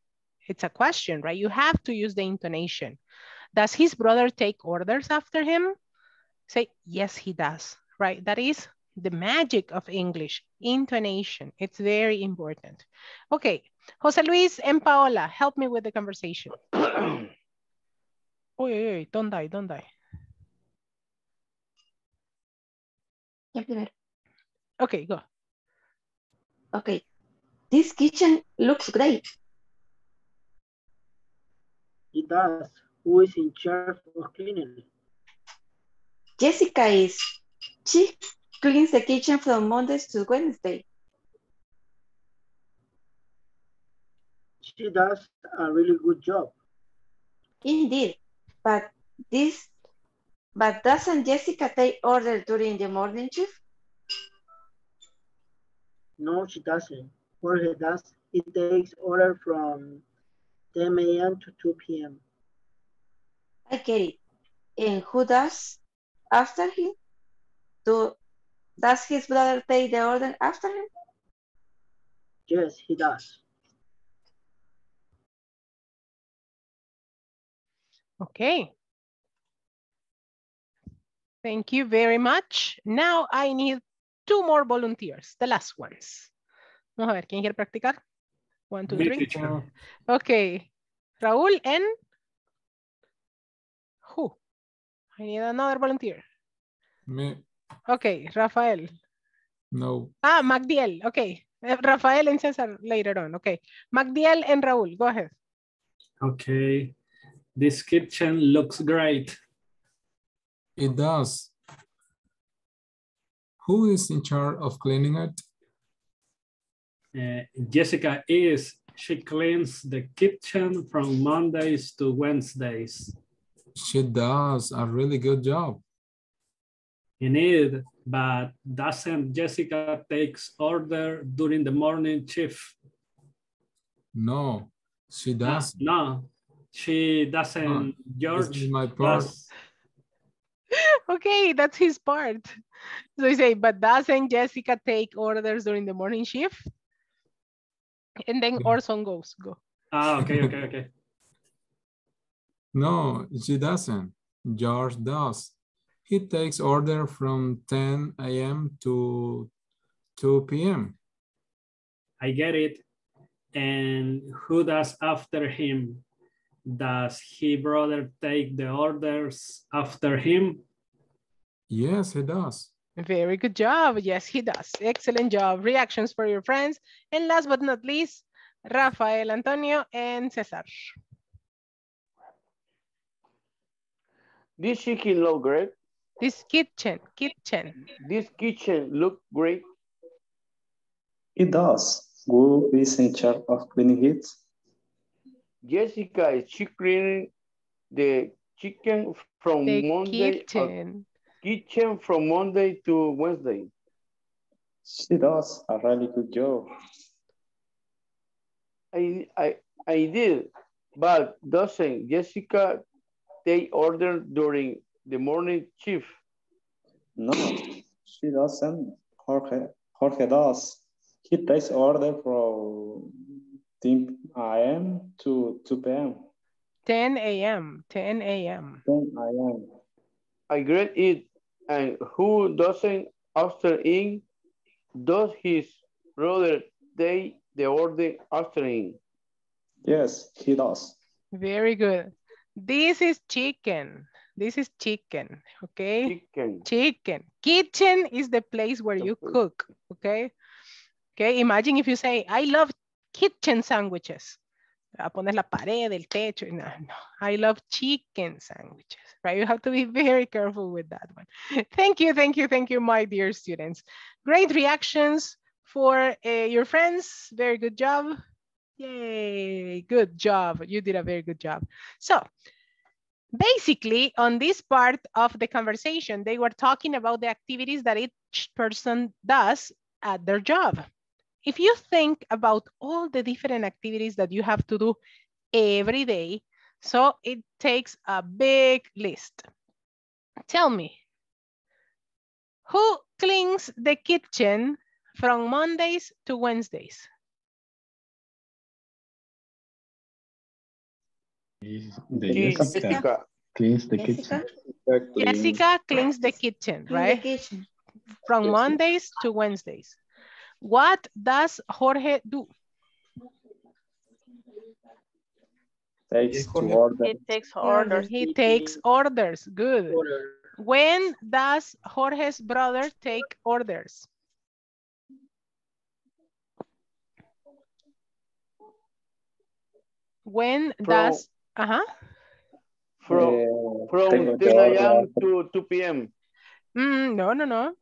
It's a question, right? You have to use the intonation. Does his brother take orders after him? Say, yes, he does, right? That is the magic of English, intonation. It's very important. Okay, Jose Luis and Paola, help me with the conversation. Oy, oy, oy, don't die, don't die. ¿Quién primero? Okay, go. Okay. This kitchen looks great. It does. Who is in charge of cleaning? Jessica is. She cleans the kitchen from Mondays to Wednesday. She does a really good job. Indeed. But this but doesn't Jessica take order during the morning shift? No, she doesn't. Jorge does. It takes order from 10 a.m. to 2 p.m. I get it. And who does after him? Do does his brother take the order after him? Yes, he does. Okay. Thank you very much. Now I need two more volunteers, the last ones. Vamos a ver, ¿quién quiere practicar? One, two, Me, three. teacher. Okay. Raúl and who? I need another volunteer. Me, Okay, Rafael. no. Ah, Magdiel. Okay. Eh, Rafael and Cesar later on. Okay. Magdiel and Raúl, go ahead. Okay, this kitchen looks great. It does. Who is in charge of cleaning it? Uh, Jessica is, she cleans the kitchen from Mondays to Wednesdays. She does a really good job. In it, but doesn't Jessica takes order during the morning shift? No, she Ah, does. no, she doesn't. George This is my part. does. Okay, that's his part. So you say, but doesn't Jessica take orders during the morning shift? And then Orson goes, go. Ah, okay, okay, okay. No, she doesn't. George does. He takes order from 10 a.m. to 2 p.m. I get it. And who does after him? Does he brother take the orders after him? Yes, he does. Very good job. Yes, he does. Excellent job. Reactions for your friends. And last but not least, Rafael Antonio and Cesar. This chicken look great. This kitchen, kitchen. This kitchen look great. It does. Who is in charge of cleaning it? Jessica is she cleaning the chicken from The Monday uh, kitchen. kitchen from Monday to Wednesday. She does a really good job. I I I did, but doesn't Jessica take order during the morning chief. No, she doesn't. Jorge, Jorge does. He takes order from 10 a.m. to 2 p.m. 10 a.m. 10 a.m. 10 a.m. I get it. And who doesn't after in does his brother take the order after in? Yes, he does. Very good. This is chicken. This is chicken, okay? Chicken. Chicken. Kitchen is the place where you cook, okay? Okay, imagine if you say, I love kitchen sandwiches. A poner la pared, el techo. No, no. I love chicken sandwiches, right? You have to be very careful with that one. Thank you, thank you, thank you, my dear students. Great reactions for uh, your friends. Very good job. Yay, good job. You did a very good job. So basically on this part of the conversation, they were talking about the activities that each person does at their job. If you think about all the different activities that you have to do every day, so it takes a big list. Tell me, who cleans the kitchen from Mondays to Wednesdays? The Jessica. Jessica cleans the kitchen. Jessica cleans the kitchen, right? kitchen. From Mondays to Wednesdays. What does Jorge do? Takes to order. He takes orders. He takes orders. Good. When does Jorge's brother take orders? When From- does, uh-huh. From, from 10 a.m. to 2 p.m. Mm, no, no, no.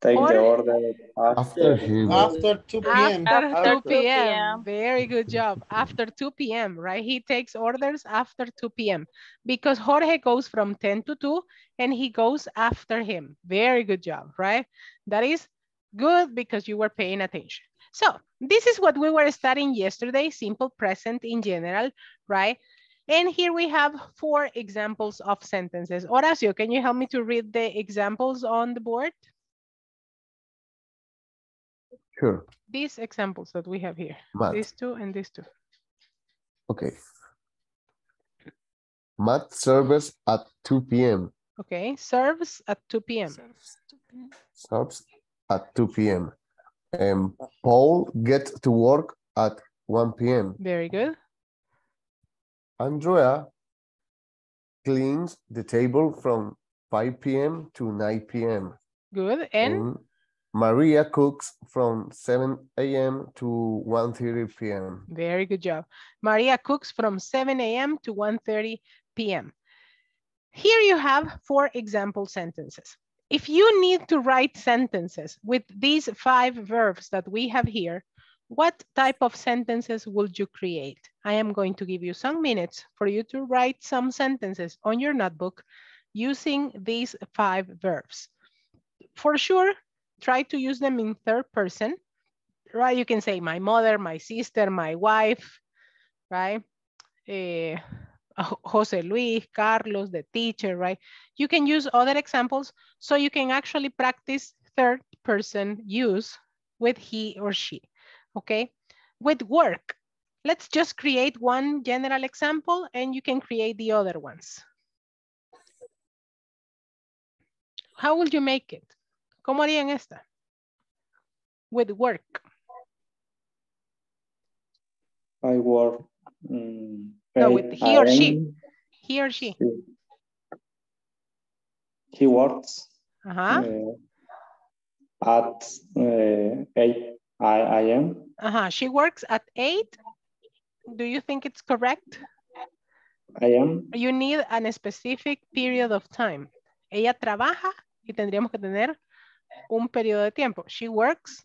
Take Or- the order After him. After 2 p.m. After 2 After 2 p.m. p.m.. Very good job. After 2 p.m., right? He takes orders after 2 p.m. because Jorge goes from 10 to 2 and he goes after him. Very good job, right? That is good because you were paying attention. So this is what we were studying yesterday, simple present in general, right? And here we have four examples of sentences. Horacio, can you help me to read the examples on the board? Sure. These examples that we have here. Matt. These two and these two. Okay. Matt serves at 2 p.m. Okay, serves at 2 p.m. Serves at 2 p.m. And Paul gets to work at 1 p.m. Very good. Andrea cleans the table from 5 p.m. to 9 p.m. Good. And Maria cooks from 7 a.m. to 1.30 p.m. very good job. Maria cooks from 7 a.m. to 1.30 p.m. Here you have four example sentences. If you need to write sentences with these five verbs that we have here, what type of sentences would you create? I am going to give you some minutes for you to write some sentences on your notebook using these five verbs. For sure, try to use them in third person, right? You can say my mother, my sister, my wife, right? Eh, Jose Luis, Carlos, the teacher, right? You can use other examples so you can actually practice third person use with he or she, okay? With work, let's just create one general example and you can create the other ones. How will you make it? ¿Cómo harían esta? With work. I work. mm, No, with he or she. He or she. He works Uh-huh. uh, at uh, 8 I am. Uh-huh. She works at 8. Do you think it's correct? I am. You need a specific period of time. Ella trabaja y tendríamos que tener un periodo de tiempo. She works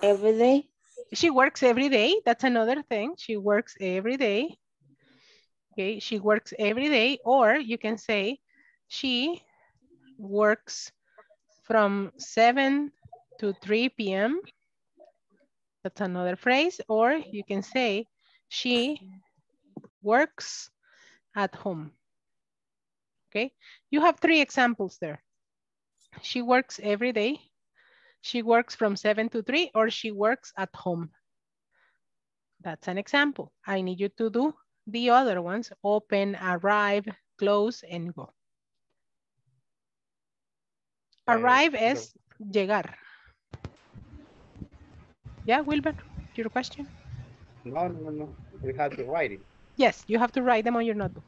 Every day. She works every day. That's another thing. She works every day. Okay, she works every day. Or you can say she works from 7 to 3 p.m. That's another phrase. Or you can say she works at home. Okay, you have three examples there. She works every day. She works from 7 to 3 or she works at home. That's an example. I need you to do the other ones. Open, arrive, close, and go. Arrive es llegar. Yeah, Wilbur, your question? No, no, no. We have to write it. Yes, you have to write them on your notebook.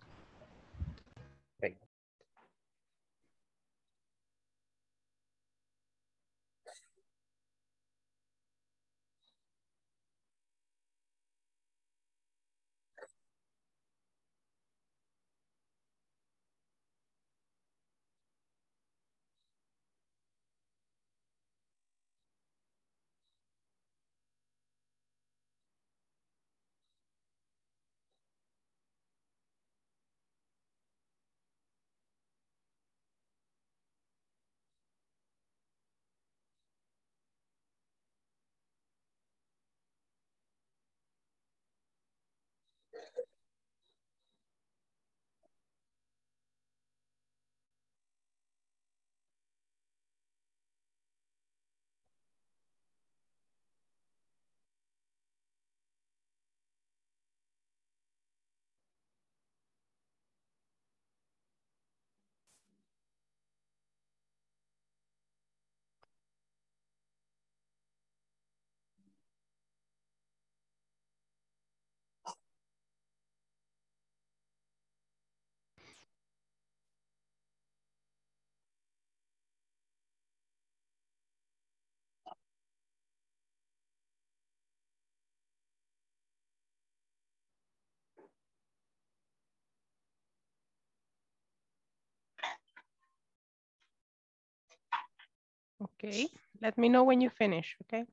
Okay, let me know when you finish, okay?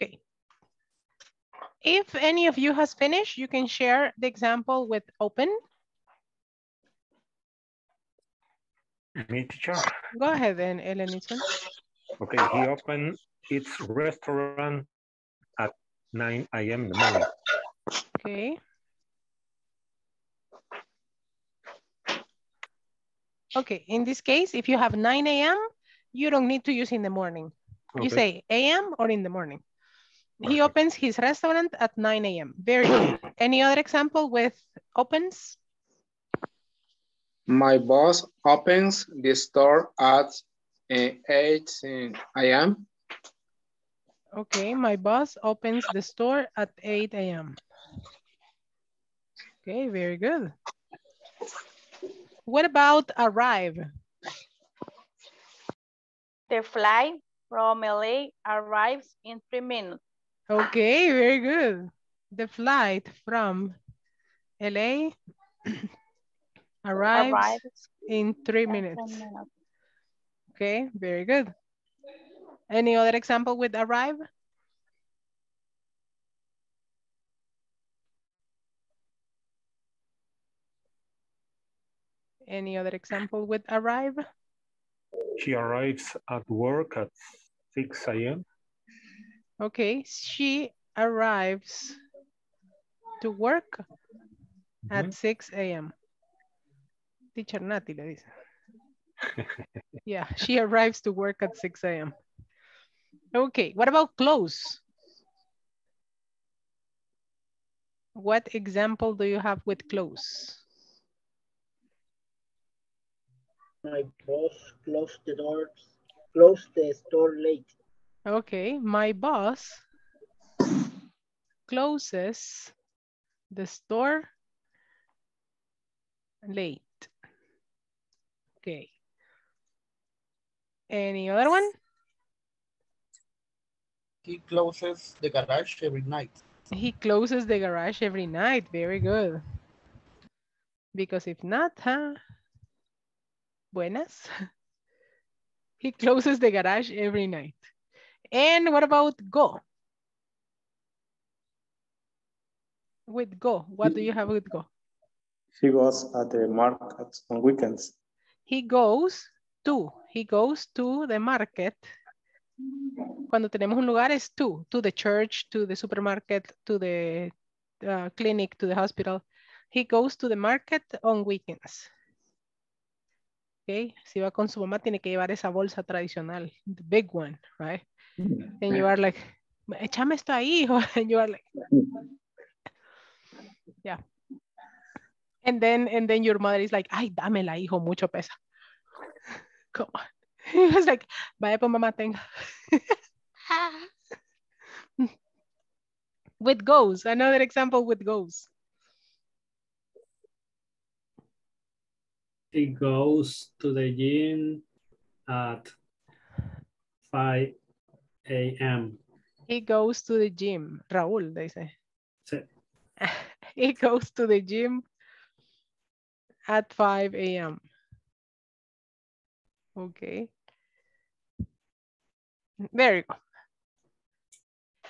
Okay. If any of you has finished, you can share the example with open. Me, teacher. Go ahead then, Elenison. Okay, he opened its restaurant at 9 a.m. in the morning. Okay. Okay, in this case, if you have 9 a.m., you don't need to use in the morning. You say a.m. or in the morning. He opens his restaurant at 9 a.m. Very good. Any other example with opens? My boss opens the store at uh, 8 a.m. Okay, my boss opens the store at 8 a.m. Okay, very good. What about arrive? The flight from LA arrives in three minutes. Okay, very good. The flight from LA arrives, Arrives in three minutes. minutes. Okay, very good. Any other example with arrive? Any other example with arrive? She arrives at work at 6 a.m. Okay, she arrives to work at 6 a.m. Teacher Nati le dice. Yeah, she arrives to work at 6 a.m. Okay, what about clothes? What example do you have with clothes? My boss closed the doors, closed the store late. Okay, my boss closes the store late. Okay. Any other one? He closes the garage every night. He closes the garage every night. Very good. Because if not, huh? Buenas. He closes the garage every night. And what about go? With go, what do you have with go? He goes at the market on weekends. He goes to, he goes to the market. Cuando tenemos un lugar es to, to the church, to the supermarket, to the uh, clinic, to the hospital. He goes to the market on weekends. Okay, si va con su mamá tiene que llevar esa bolsa tradicional, the big one, right? Mm, and eh. you are like, échame esto ahí. And you are like, yeah. And then, and then your mother is like, ay, dámela, hijo, mucho pesa. Come on. He was like, vaya por mamá tenga. with goes, another example with goes. He goes to the gym at 5 a.m. He goes to the gym. Raúl, they say. Sí. He goes to the gym at 5 a.m. Okay. Very good.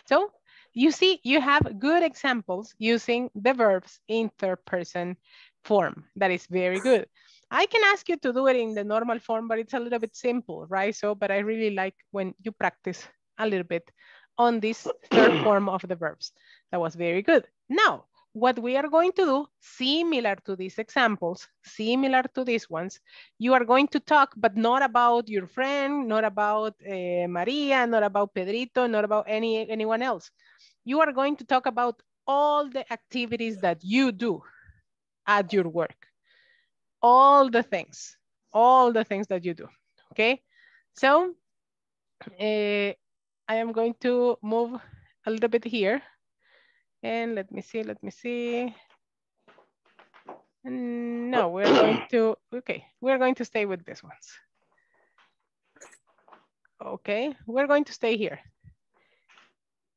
So you see, you have good examples using the verbs in third person form. That is very good. I can ask you to do it in the normal form, but it's a little bit simple, right? So, but I really like when you practice a little bit on this third form of the verbs. That was very good. Now, what we are going to do, similar to these examples, similar to these ones, you are going to talk, but not about your friend, not about uh, Maria, not about Pedrito, not about any anyone else. You are going to talk about all the activities that you do at your work. All the things, all the things that you do, Okay, so uh, I am going to move a little bit here. And let me see, let me see. No, we're going to, okay, we're going to stay with these ones. Okay, we're going to stay here.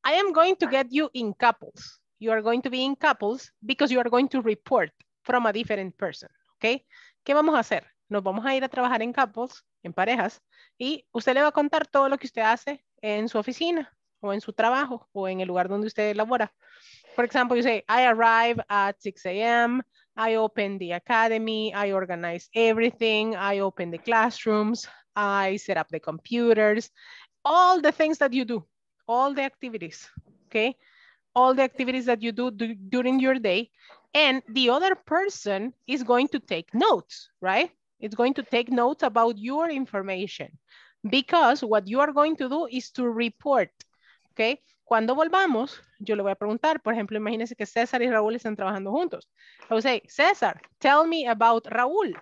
I am going to get you in couples. You are going to be in couples because you are going to report from a different person. Okay, ¿qué vamos a hacer? Nos vamos a ir a trabajar en couples, en parejas, y usted le va a contar todo lo que usted hace en su oficina o en su trabajo o en el lugar donde usted labora. For example, you say, I arrive at 6 a.m., I open the academy, I organize everything, I open the classrooms, I set up the computers, all the things that you do, all the activities, okay? All the activities that you do du- during your day. And the other person is going to take notes, right? It's going to take notes about your information because what you are going to do is to report, okay? Cuando volvamos, yo le voy a preguntar, por ejemplo, imagínense que César y Raúl están trabajando juntos. I will say, César, tell me about Raúl.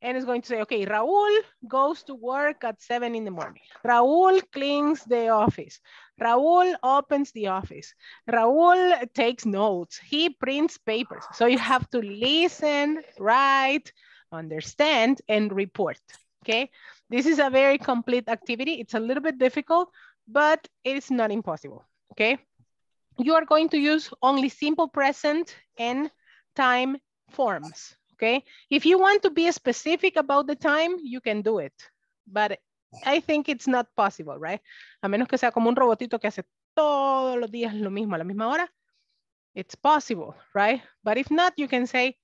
And it's going to say, okay, Raúl goes to work at seven in the morning. Raúl cleans the office. Raúl opens the office. Raúl takes notes. He prints papers. So you have to listen, write, understand, and report, okay? This is a very complete activity. It's a little bit difficult, but it's not impossible, okay? You are going to use only simple present and time forms, okay? If you want to be specific about the time, you can do it, but I think it's not possible, right? A menos que sea como un robotito que hace todos los días lo mismo a la misma hora, it's possible, right? But if not, you can say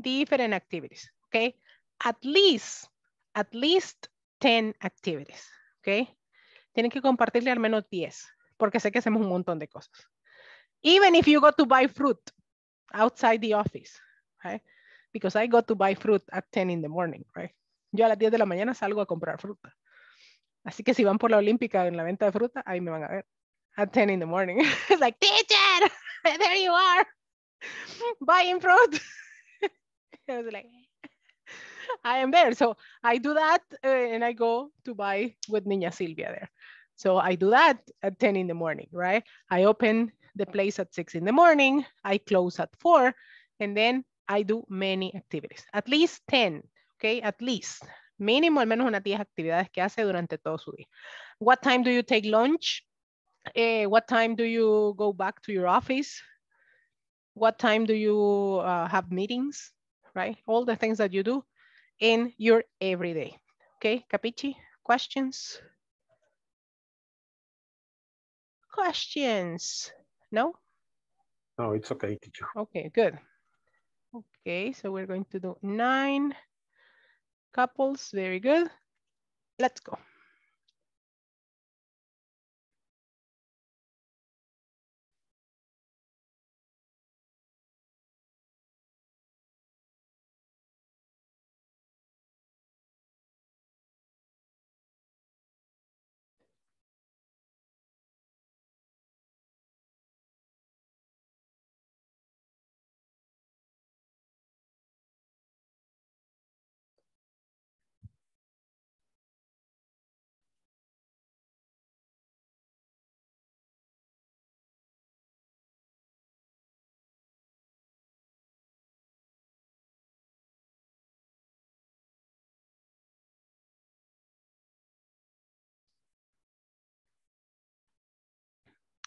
different activities, okay? At least, at least 10 activities, okay? Tienen que compartirle al menos 10, porque sé que hacemos un montón de cosas. Even if you go to buy fruit outside the office, right? Because I go to buy fruit at 10 in the morning, right? Yo a las 10 de la mañana salgo a comprar fruta. Así que si van por la olímpica en la venta de fruta, ahí me van a ver. At 10 in the morning. It's like, teacher, there you are. Buying fruit. I was like, I am there. So I do that uh, and I go to buy with Niña Silvia there. So I do that at 10 in the morning, right? I open the place at 6 in the morning, I close at 4, and then I do many activities, at least 10, okay? At least. Mínimo al menos unas 10 actividades que hace durante todo su día. What time do you take lunch? Eh, what time do you go back to your office? What time do you uh, have meetings, right? All the things that you do in your everyday. Okay, Capichi, questions? Questions? No? No, it's okay, teacher. Okay, good. Okay, so we're going to do nine couples. Very good. Let's go.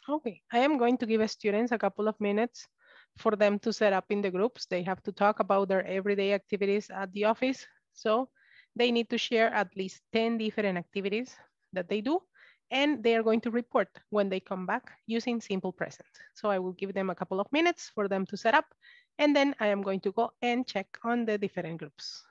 Okay, I am going to give students a couple of minutes for them to set up in the groups. They have to talk about their everyday activities at the office. So they need to share at least 10 different activities that they do. And they are going to report when they come back using simple present. So I will give them a couple of minutes for them to set up. And then I am going to go and check on the different groups.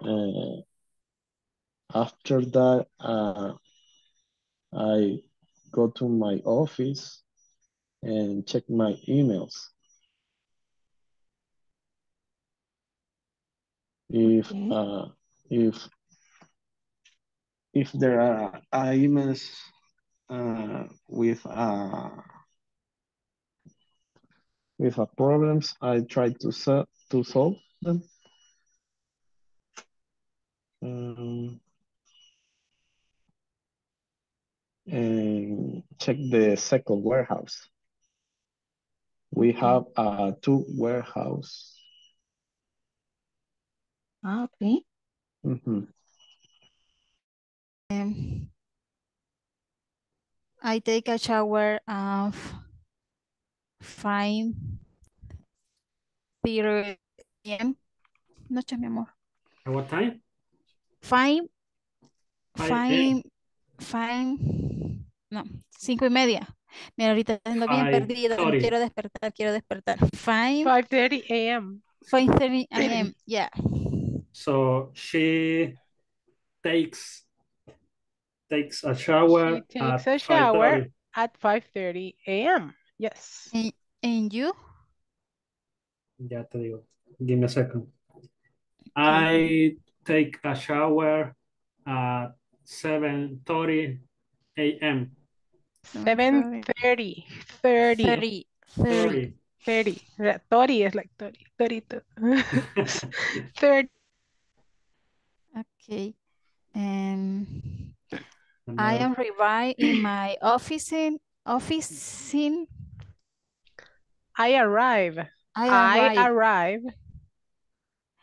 Uh, after that, uh, I go to my office and check my emails. If Okay. uh, if if there are uh, emails uh, with uh, with uh, problems, I try to to solve them. Um, and check the second warehouse. We have uh, two warehouse. Ah, okay. Mhm. Um, I take a shower of five p.m. Noche, mi amor. At what time? Five, Five five, five, no, cinco y media. Mira, ahorita ando bien perdida. Quiero despertar, quiero despertar. Five, 5.30 a.m. 5.30 a.m. Yeah. So she takes takes a shower She at takes a shower 5:30. at 5.30 a.m. Yes. And, and you? Ya te digo. Give me a second. I take a shower at 7:30 a.m. 7.30. 30. 30, 30. 30. 30. 30 is like 30. 32. 30. Okay. Um, I am arrived in my office in office in I arrive. I I arrive arrive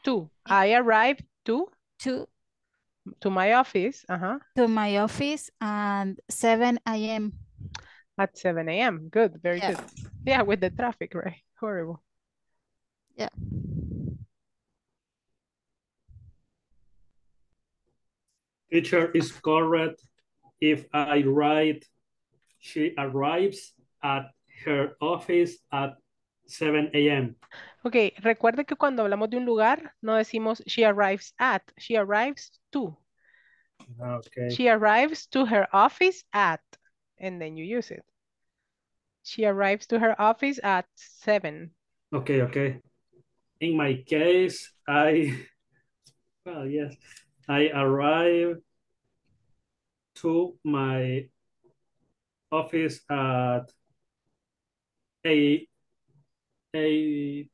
to. I arrive to to to my office uh-huh, to my office at 7 a.m. at 7 a.m. Good, very Yeah. good. Yeah, with the traffic, right? Horrible. Yeah. Teacher is correct if I write she arrives at her office at 7 a.m. Ok, recuerde que cuando hablamos de un lugar, no decimos she arrives at, she arrives to. Ah, okay. She arrives to her office at, and then you use it. She arrives to her office at 7. Okay, okay. In my case, I, well, yes, I arrive to my office at 8, 8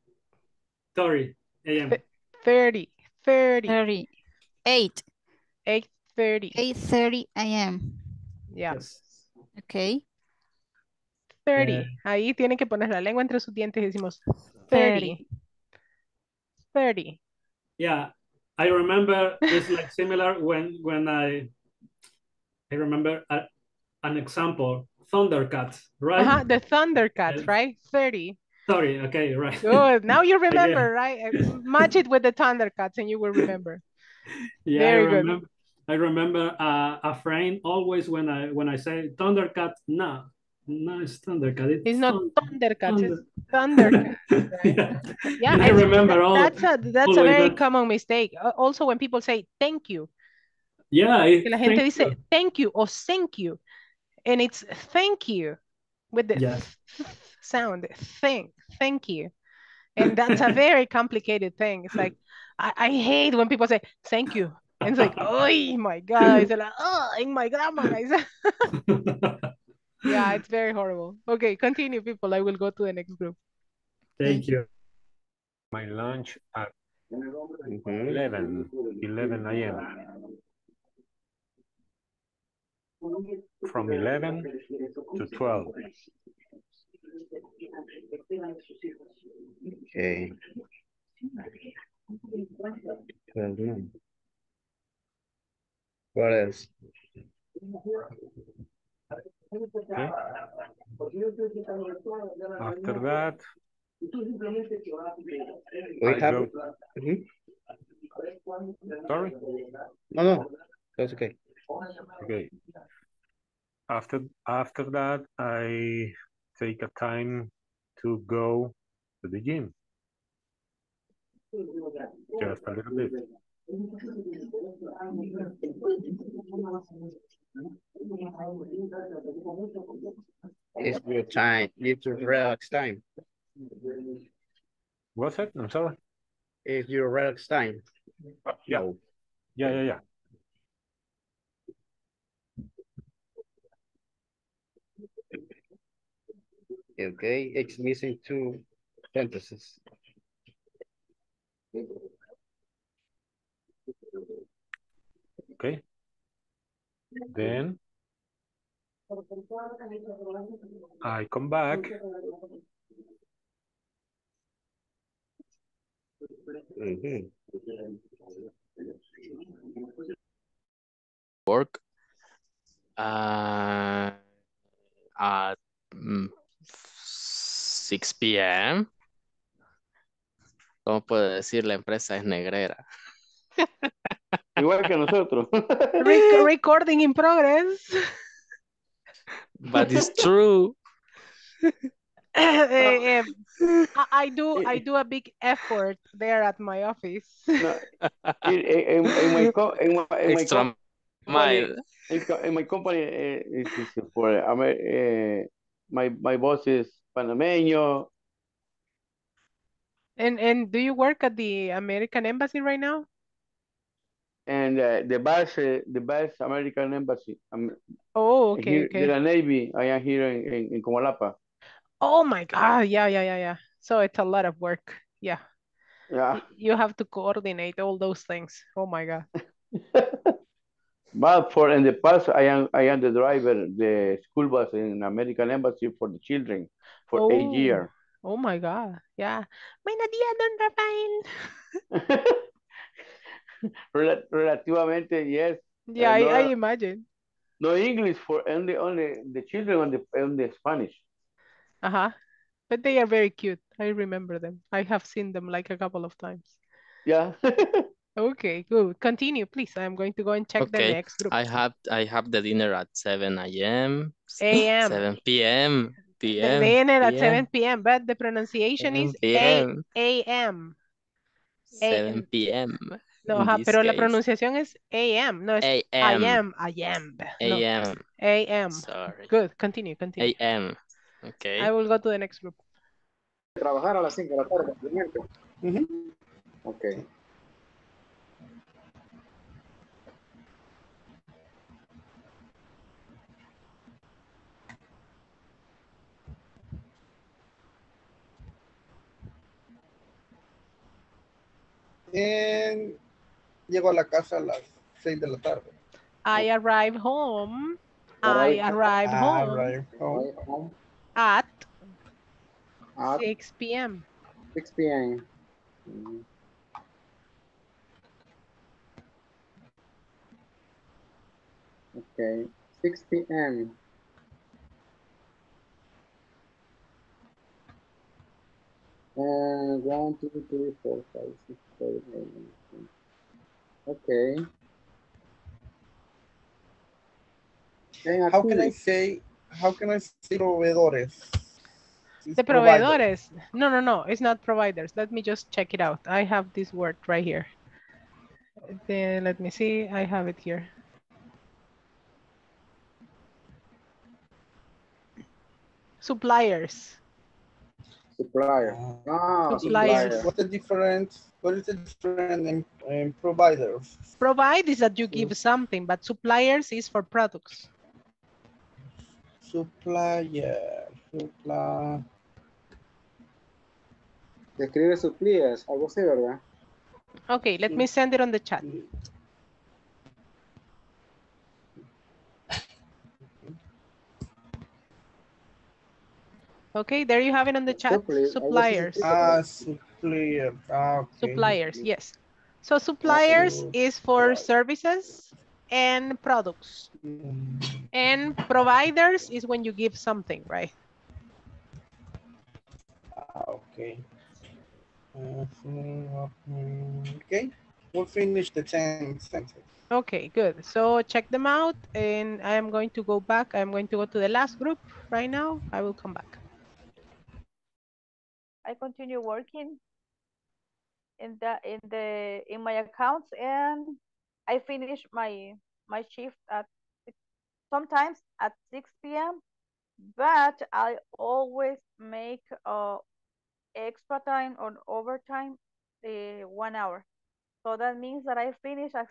30 a.m. 30, 30, 30, 8, 8.30. 8.30 a.m. Yeah, Okay. 30. Yeah. Ahí tienen que poner la lengua entre sus dientes y decimos 30. 30. 30. Yeah, I remember it's like similar when when I I remember a, an example, Thundercats, right? Uh-huh, the Thundercats, right? 30. Sorry, okay, right. Good. Now you Yeah. remember, right? Uh, Match it with the Thundercats and you will remember. Yeah, Very I good. remember. I remember uh, a friend always when I when I say Thundercat, no, no, it's Thundercat. It's, It's not Thunder- Thundercats, it's Thunder- Thundercats. yeah. Yeah, I remember that- all. that's a that's a very that- common mistake. Uh, Also, when people say thank you, Yeah, it, la gente thank dice you. thank you or thank you, and it's thank you with the Yeah. Sound. Thank, thank you, and that's a very complicated thing. It's like I, I hate when people say thank you, and it's like oh my god, it's like oh in my grandma. yeah, it's very horrible. Okay, continue, people. I will go to the next group. Thank you. My lunch at 11, 11 a.m. From 11 to 12. Okay. Twelve noon. What else? Okay. After that, We have. go- Mhm. sorry? No, no, that's okay. Okay. After after that, I take a time to go to the gym. Just a little bit. It's your time. It's your relax time. What's it? I'm sorry. It's your relax time. Yeah. Yeah, yeah, yeah. Okay, it's missing two sentences. Okay. Then I come back. Mhm. Work uh, at mm, 6 p.m. ¿Cómo puedo decir? La empresa es negrera. Igual que nosotros. Rec- recording in progress. But it's true. Eh, eh, I, do I do a big effort there at my office. No, in, in, in my co- in my, in my Extra company, mile. in, co- in my company uh, is, is for Amer- uh, my my boss is Panameño. And and do you work at the American Embassy right now? and uh, the best uh, the best American embassy. Um, Oh, okay, here, okay. The Navy. I am here in in, in Comalapa. Oh my God. Yeah, yeah, yeah, yeah. So it's a lot of work. Yeah. Yeah, You have to coordinate all those things. Oh my God. but for in the past, I am I am the driver the school bus in American embassy for the children for eight years. oh my God. Yeah. Buenos días, don Rafael. Rel- relativamente, yes. Yeah, Uh, I, no, I imagine. no English for only only the children on the on the Spanish. Uh-huh. But they are very cute. I remember them. I have seen them like a couple of times. Yeah. Okay, good. Continue, please. I'm going to go and check the Okay, next group. I have I have the dinner at 7 a.m. AM. 7 p.m. The p.m. dinner at p.m. 7 p.m., but the pronunciation 7 is A p.m. AM. 7 p.m. No, ajá, pero la case. pronunciación es AM, no es AM. am, am. No, AM. AM. Sorry. Good, continue, continue. AM. Okay. I will go to the next group. Trabajar a las 5 de la tarde, simplemente. Ok. and llego a la casa a las 6 de la tarde. I arrive home. I arrive home. At, 6 p.m. 6 p.m. Okay, 6 p.m. And Okay. How can I say, how can I say proveedores? It's The provider. proveedores. No, no, no, it's not providers. Let me just check it out. I have this word right here. Then let me see. I have it here. Suppliers. Supplier. Ah, Suppliers. What's the difference? What is the difference in, in providers? Provide is that you give mm. something, but suppliers is for products. Supplier, supply. Se escribe suppliers, algo así, ¿verdad? Okay, let me mm. send it on the chat. Mm. Okay, there you have it on the chat. Suppli- algo así Suppliers. significa, Ah, supplier. Ah, okay. Suppliers, yes. So suppliers is for services and products. And providers is when you give something, right? Ah, okay. Uh, mm, okay, we'll finish the 10 sentences. Okay, good. So check them out and I am going to go back. I'm going to go to the last group right now. I will come back. I continue working. In the in the in my accounts and I finish my my shift at sometimes at 6 p.m. But I always make uh extra time or overtime uh, one hour. So that means that I finish at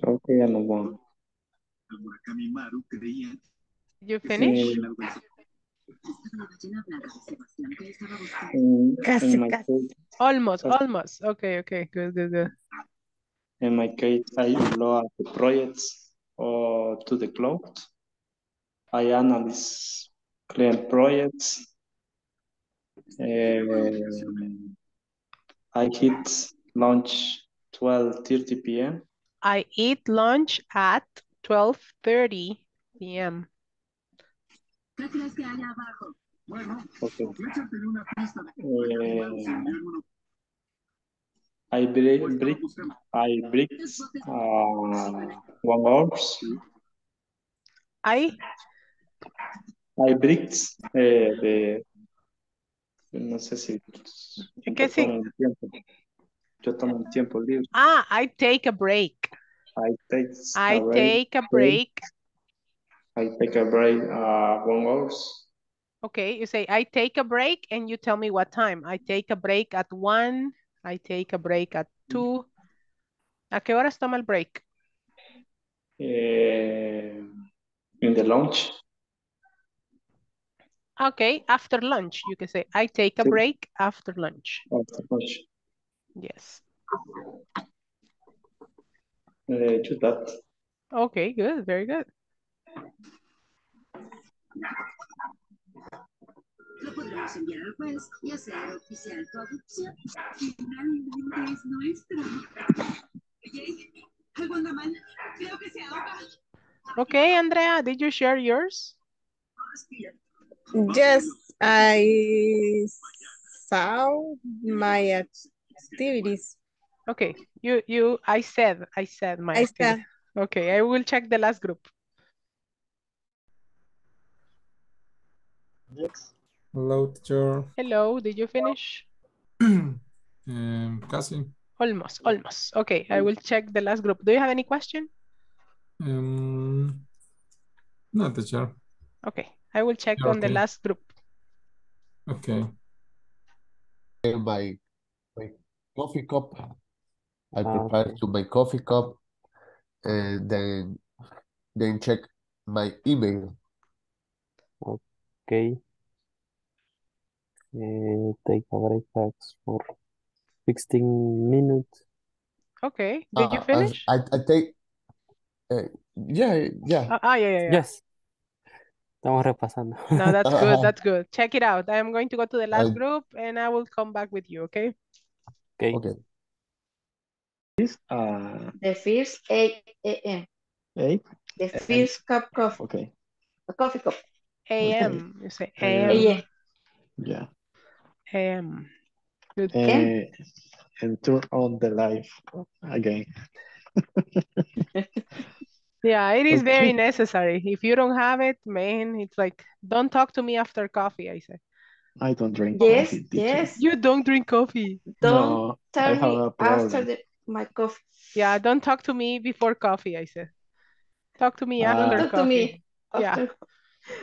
Creo que ya no va. You finish? Mm, in, Casi, casi. case, Almost, uh, almost. Okay, okay, good, good, good. in my case, I load the projects or to the cloud. I analyze client projects. Um, I hit launch 12:30 p.m. I eat lunch at 12:30 p.m. Okay. Eh, I break, break I break uh, one hours. I I break eh, de no sé si ¿Qué yo sí? tomo un tiempo. Yo tomo un tiempo libre. Ah, I take a break. I take I a break. take a break. I take a break uh, one hours. Okay, you say I take a break and you tell me what time. I take a break at one. I take a break at two. ¿A qué horas toma el break? Eh, in the lunch. Okay, after lunch. You can say I take a break after lunch. After lunch. Yes. Eh, do that. Okay, good, very good. Podremos enviar al juez y hacer oficial tu adopción. Finalmente es nuestro. Oye, algo anda mal. Creo que se ahoga. Okay, Andrea, did you share yours? Yes, I saw my activities. Okay, you you I said I said my I activity. Okay, I will check the last group. Hello, teacher. Hello, did you finish? Um, casi. Almost, almost. Okay, I will check the last group. Do you have any question? Um, no, teacher. Okay, I will check on the last group. Okay. My my coffee cup. I Ah, prepare to my coffee cup and then then check my email. Okay. Eh, take a break for 16 minutes. Okay, did you Uh, as finish? I, I take uh, yeah yeah Ah, ah, yeah, yeah, yeah. Yes. Estamos repasando. No, that's good, that's good. Check it out. I am going to go to the last I- group and I will come back with you, okay? Okay. okay. This uh The first 8 a.m. eight. The first cup coffee. Okay. A coffee cup. AM, you say AM. AM, AM. Yeah. AM. Good. Uh, and turn on the light again. Yeah, it is very necessary. If you don't have it, man, it's like, don't talk to me after coffee, I say. I don't drink Yes, coffee, teacher. yes. You don't drink coffee. Don't No, tell me after the, my coffee. Yeah, don't talk to me before coffee, I said. Talk to me Ah. after Talk to coffee. me Yeah.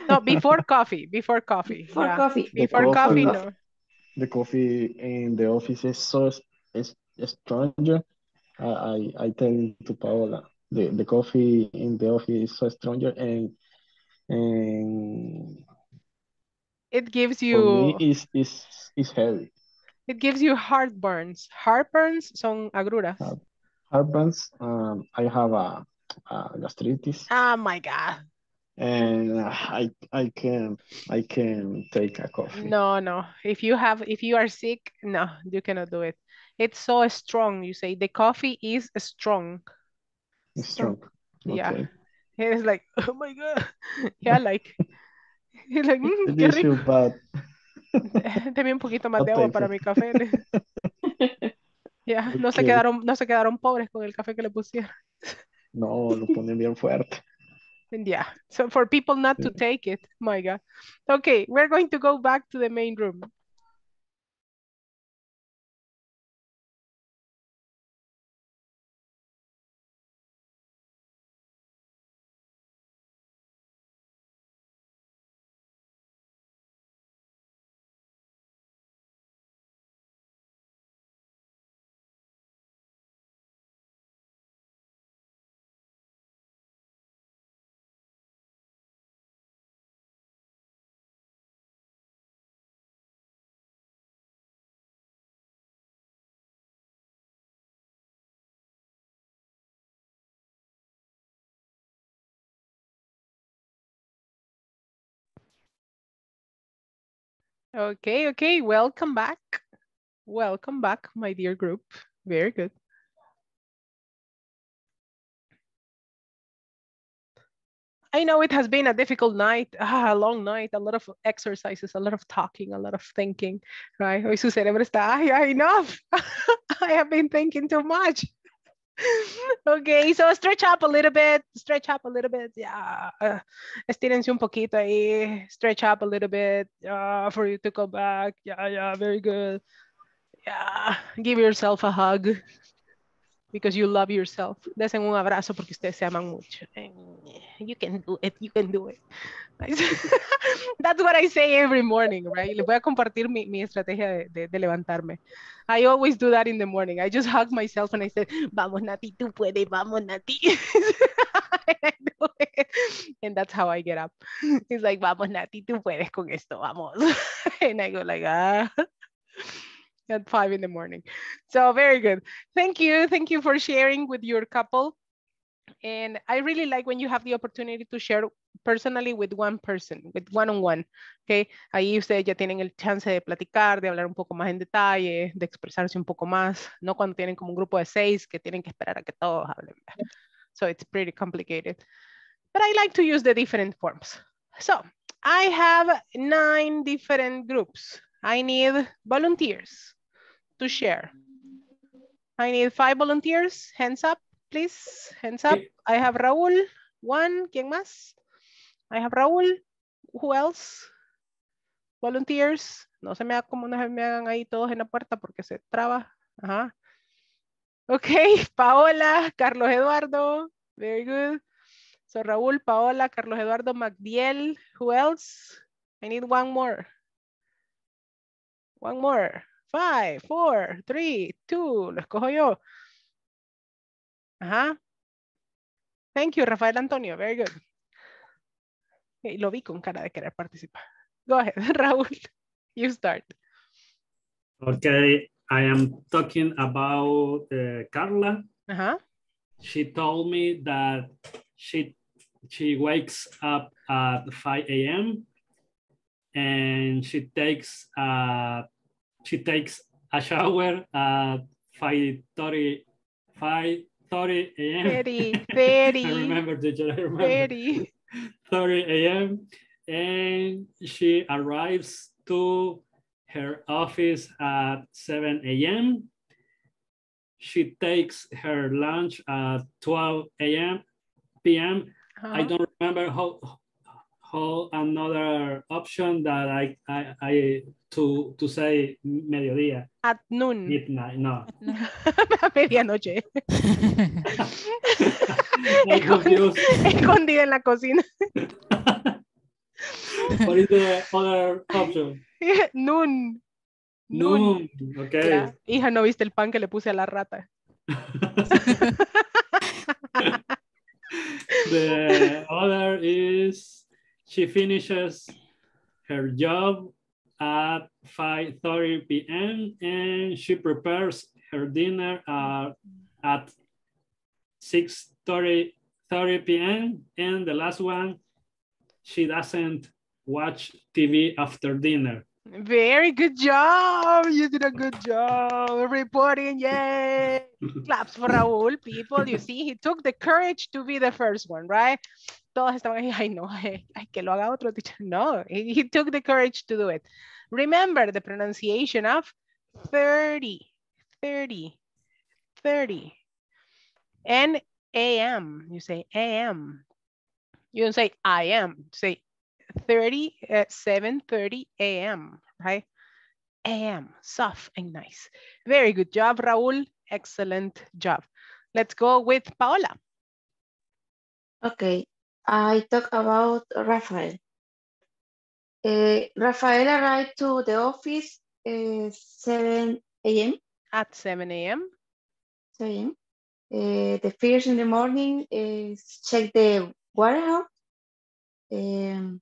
No, before coffee, before coffee. Before yeah. coffee. Before coffee, coffee- no. The coffee in the office is so is stranger. I, I I tell to Paola the, the coffee in the office is so stranger and and It gives for me you, is is is heavy. it gives you heartburns. Heartburns son agruras. Heartburns. Um, I have a, a gastritis Oh my God. And I I can I can take a coffee. No, no. If you have, if you are sick, no, you cannot do it. It's so strong, you say. The coffee is strong. It's strong. Yeah. Okay. It's like, oh my God. Yeah, like, it's like, mm, qué rico. Deme un poquito más No de agua para it. mi café. Ya, no se quedaron, no se quedaron pobres con el café que le pusieron. No, lo ponen bien fuerte. And yeah, so for people not to take it, my God. Okay, we're going to go back to the main room. Okay, okay, welcome back. Welcome back, my dear group. Very good. I know it has been a difficult night, ah, a long night, a lot of exercises, a lot of talking, a lot of thinking, right? Hoy su cerebro está, ay, enough. I have been thinking too much. okay, so stretch up a little bit, stretch up a little bit, yeah. Uh, estírense un poquito ahí, stretch up a little bit uh, for you to come back. Yeah, yeah, very good. Yeah, give yourself a hug because you love yourself. Desen un abrazo porque ustedes se aman mucho. You can do it, you can do it. That's what I say every morning, right? Les voy a compartir mi, estrategia de, levantarme. I always do that in the morning. I just hug myself and I say, vamos Nati, tú puedes, vamos Nati. and, and that's how I get up. It's like, vamos Nati, tú puedes con esto, vamos. and I go like, ah at five in the morning. So very good. Thank you. Thank you for sharing with your couple. And I really like when you have the opportunity to share personally with one person, with one-on-one, -on -one, okay? Ahí ustedes ya tienen el chance de platicar, de hablar un poco más en detalle, de expresarse un poco más, no cuando tienen como un grupo de seis que tienen que esperar a que todos hablen. So it's pretty complicated. But I like to use the different forms. So I have nine different groups. I need volunteers to share. I need five volunteers. Hands up, please. Hands up. I have Raúl. One. ¿Quién más? I have Raúl. Who else? Volunteers. No se me haga como no se me hagan ahí todos en la puerta porque se traba. Ajá. Ok, Paola, Carlos Eduardo. Very good. So Raúl, Paola, Carlos Eduardo, Magdiel. Who else? I need one more. One more. Five, four, three, two. Lo escojo yo. Ajá. Thank you, Rafael Antonio. Very good. Okay, lo vi con cara de querer participar. Go ahead, Raúl. You start. Okay, I am talking about uh, Carla. Uh -huh. She told me that she she wakes up at 5 a.m. and she takes uh, she takes a shower at 5.30 5.30 a.m. 30, 30. I remember, did you remember? 30. 30 a.m. And she arrives to her office at 7 a.m. She takes her lunch at 12 a.m. p.m. Uh -huh. I don't remember how how another option that I, I, I to, to say mediodía. At noon. Midnight, no. A medianoche. confused. Escondida en la cocina. what is the other option? Noon. Noon, okay. Yeah. Hija, ¿no viste el pan que le puse a la rata? the other is she finishes her job at 5.30 p.m. and she prepares her dinner uh, at 6.30 30 p.m. And the last one, she doesn't watch TV after dinner. Very good job. You did a good job reporting. Yay. Claps for Raúl, people. You see, he took the courage to be the first one, right? Todos estaban ahí, ay no, eh, ay, que lo haga otro teacher. No, he, he took the courage to do it. Remember the pronunciation of 30, 30, 30. And AM, you say AM. You don't say I am. Say 30 at 7:30 a.m. Right? A.m. Soft and nice. Very good job, Raúl. Excellent job. Let's go with Paola. Okay, I talk about Rafael. Uh, Rafael arrived to the office uh, 7 a.m. At 7 a.m. 7 a.m. Uh, the first in the morning is check the warehouse. Um,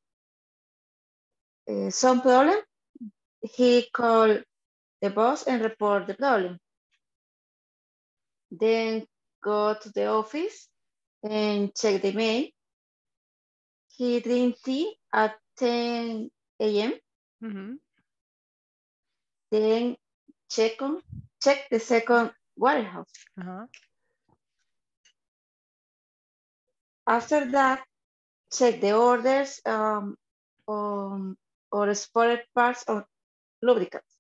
uh, some problem. He called the boss and report the problem. Then go to the office and check the mail. He drink tea at 10 a.m. Mhm. Then check on check the second warehouse. Uh-huh. After that, check the orders um, on or spotted parts of lubricants.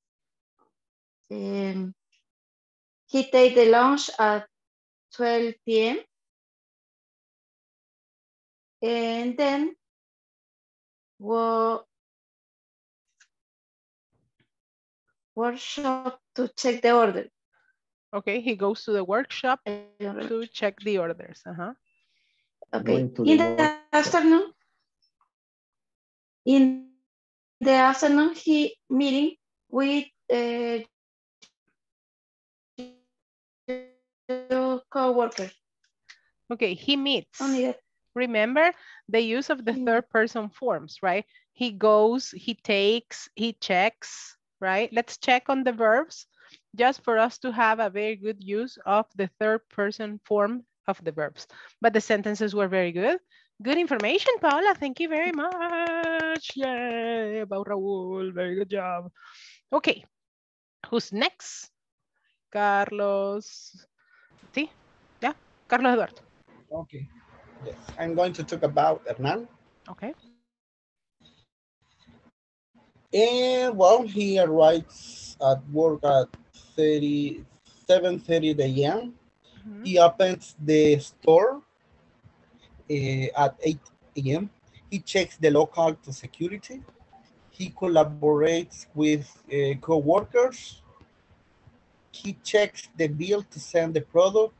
Um, he take the lunch at 12 p.m. And then wo- workshop to check the order. Okay, he goes to the workshop to check the orders. Uh-huh. Okay. In the the afternoon, in the afternoon, he meeting with uh, co-workers. Okay, he meets. Only that. Remember the use of the third person forms, right? He goes, he takes, he checks, right? Let's check on the verbs just for us to have a very good use of the third person form of the verbs. But the sentences were very good. Good information, Paula. Thank you very much. Yay, about Raúl. Very good job. Okay, who's next? Carlos. Sí, yeah, Carlos Eduardo. Okay. Yes. I'm going to talk about Hernan. Okay. And well, he arrives at work at 30, 7.30 a.m. Mm-hmm. He opens the store at 8 a.m. He checks the local to security. He collaborates with uh, co-workers. He checks the bill to send the product.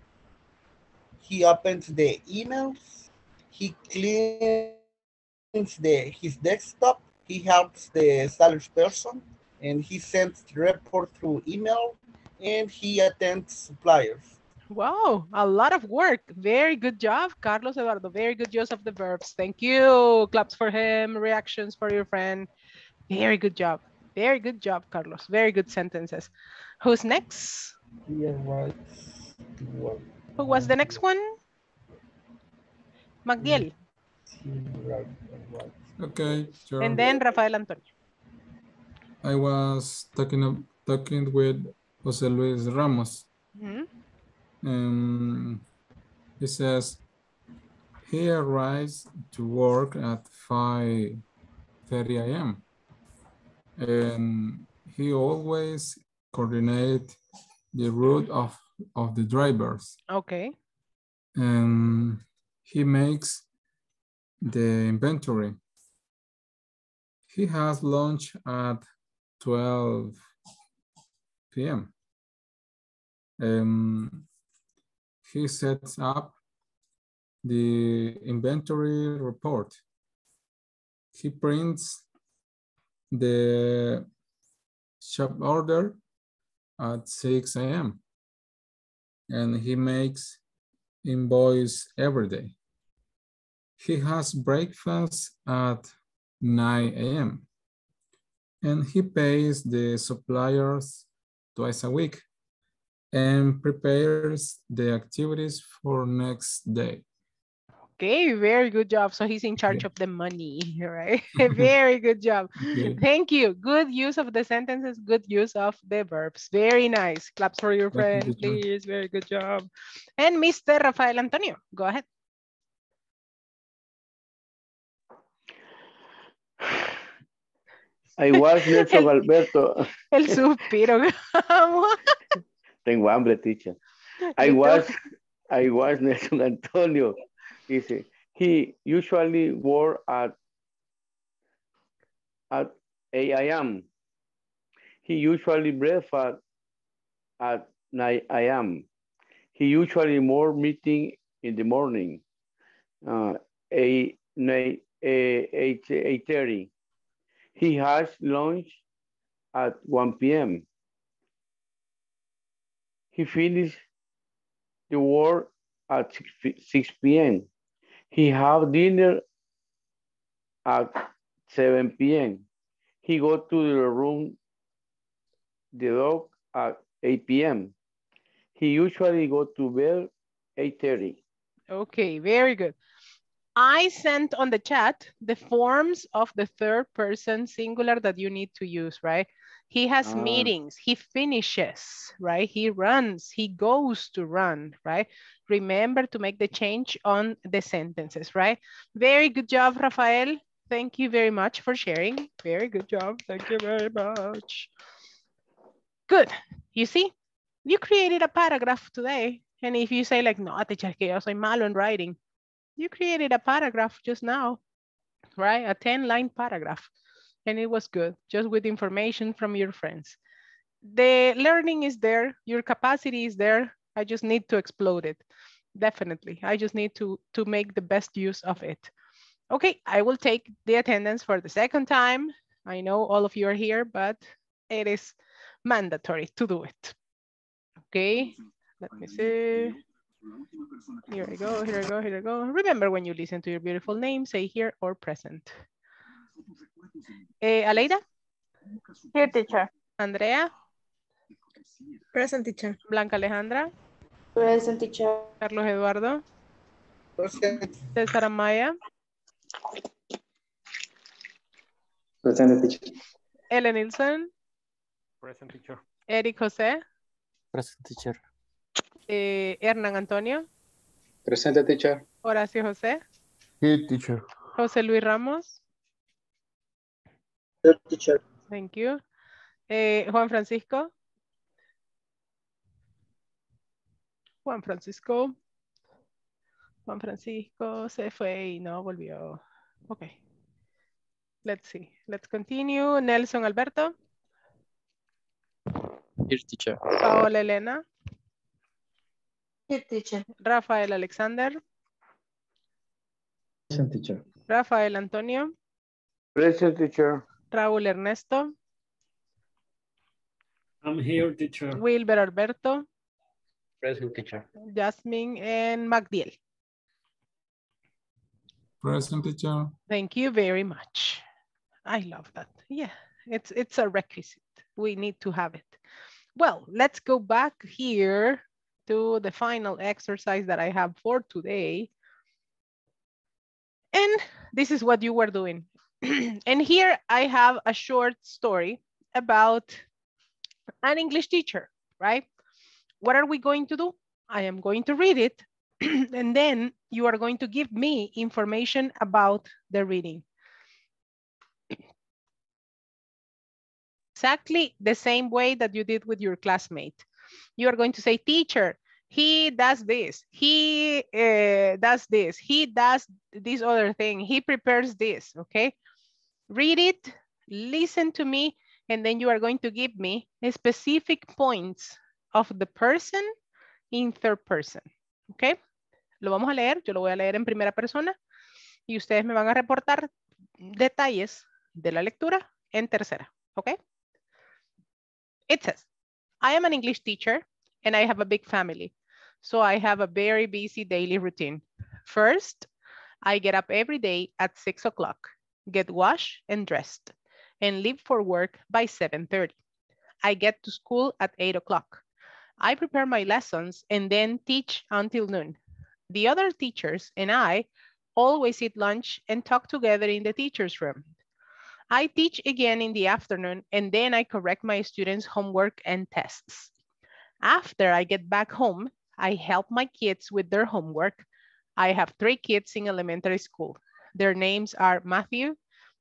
He opens the emails. He cleans the, his desktop. He helps the salesperson and he sends the report through email and he attends suppliers. Wow, a lot of work. Very good job, Carlos Eduardo. Very good use of the verbs. Thank you. Claps for him. Reactions for your friend. Very good job. Very good job, Carlos. Very good sentences. Who's next? He arrives to. Who was the next one? Magdiel. He arrives, arrives. Okay, sure. And then Rafael Antonio. I was talking talking with Jose Luis Ramos. Mhm. Um, he says he arrives to work at 5:30 a.m. and he always coordinate the route of of the drivers Okay. and he makes the inventory. He has lunch at 12 p.m. Um, he sets up the inventory report. He prints the shop order at 6 a.m. and he makes invoice every day. He has breakfast at 9 a.m. and he pays the suppliers twice a week and prepares the activities for next day. Okay, very good job. So he's in charge of the money, right? very good job. Okay. Thank you. Good use of the sentences, good use of the verbs. Very nice. Claps for your friend, you, teacher. please. Very good job. And Mr. Rafael Antonio, go ahead. I was Nelson Alberto. El suspiro. Tengo hambre, teacher. I was. I was Nelson Antonio. Dice, He usually work at at 8 a.m. He usually breakfast at 9 a.m. He usually more meeting in the morning, uh, 8, 9, 8, 8.30. He has lunch at 1 p.m. He finished the work at 6, 6 p.m. He have dinner at 7 p.m. He go to the room, the dog at 8 p.m. He usually go to bed 8.30. Okay, very good. I sent on the chat the forms of the third person singular that you need to use, right? He has Ah. meetings, he finishes, right? He runs, he goes to run, right? Remember to make the change on the sentences, right? Very good job, Rafael. Thank you very much for sharing. Very good job. Thank you very much. Good. You see, you created a paragraph today. And if you say like, no, teacher, que yo soy malo en writing. You created a paragraph just now, right? A 10 line paragraph. And it was good, just with information from your friends. The learning is there, your capacity is there. I just need to explode it. Definitely. I just need to, to make the best use of it. Okay, I will take the attendance for the second time. I know all of you are here, but it is mandatory to do it. Okay, let me see. Here I go, here I go, here I go. Remember when you listen to your beautiful name, say here or present. Eh, Aleida? Here, teacher. Andrea? Present teacher. Blanca Alejandra? Present teacher. Carlos Eduardo? Present. César Amaya? Present teacher. Ellen Nilsson? Present teacher. Eric José? Present teacher. Eh, Hernán Antonio? Presente, teacher. Horacio José? Here, teacher. José Luis Ramos? Teacher. Thank you. Eh, Juan Francisco? Juan Francisco. Juan Francisco se fue y no volvió. Ok. Let's see. Let's continue. Nelson Alberto. Here, teacher. Paola Elena. Here, teacher. Rafael Alexander. Present teacher. Rafael Antonio. Present teacher. Raúl Ernesto. I'm here, teacher. Wilber Alberto. Present teacher. Jasmine and Magdiel. Present teacher. Thank you very much. I love that. Yeah, it's it's a requisite. We need to have it. Well, let's go back here to the final exercise that I have for today. And this is what you were doing. and here I have a short story about an English teacher, right? What are we going to do? I am going to read it and then you are going to give me information about the reading. Exactly the same way that you did with your classmate. You are going to say, teacher, he does this, he uh, does this, he does this other thing, he prepares this, okay? Read it, listen to me, and then you are going to give me specific points of the person in third person, okay? Lo vamos a leer, yo lo voy a leer en primera persona y ustedes me van a reportar detalles de la lectura en tercera, okay? It says, I am an English teacher and I have a big family. So I have a very busy daily routine. First, I get up every day at six o'clock, get washed and dressed, and leave for work by 7.30. I get to school at eight o'clock. I prepare my lessons and then teach until noon. The other teachers and I always eat lunch and talk together in the teacher's room. I teach again in the afternoon and then I correct my students' homework and tests. After I get back home, I help my kids with their homework. I have three kids in elementary school. Their names are Matthew,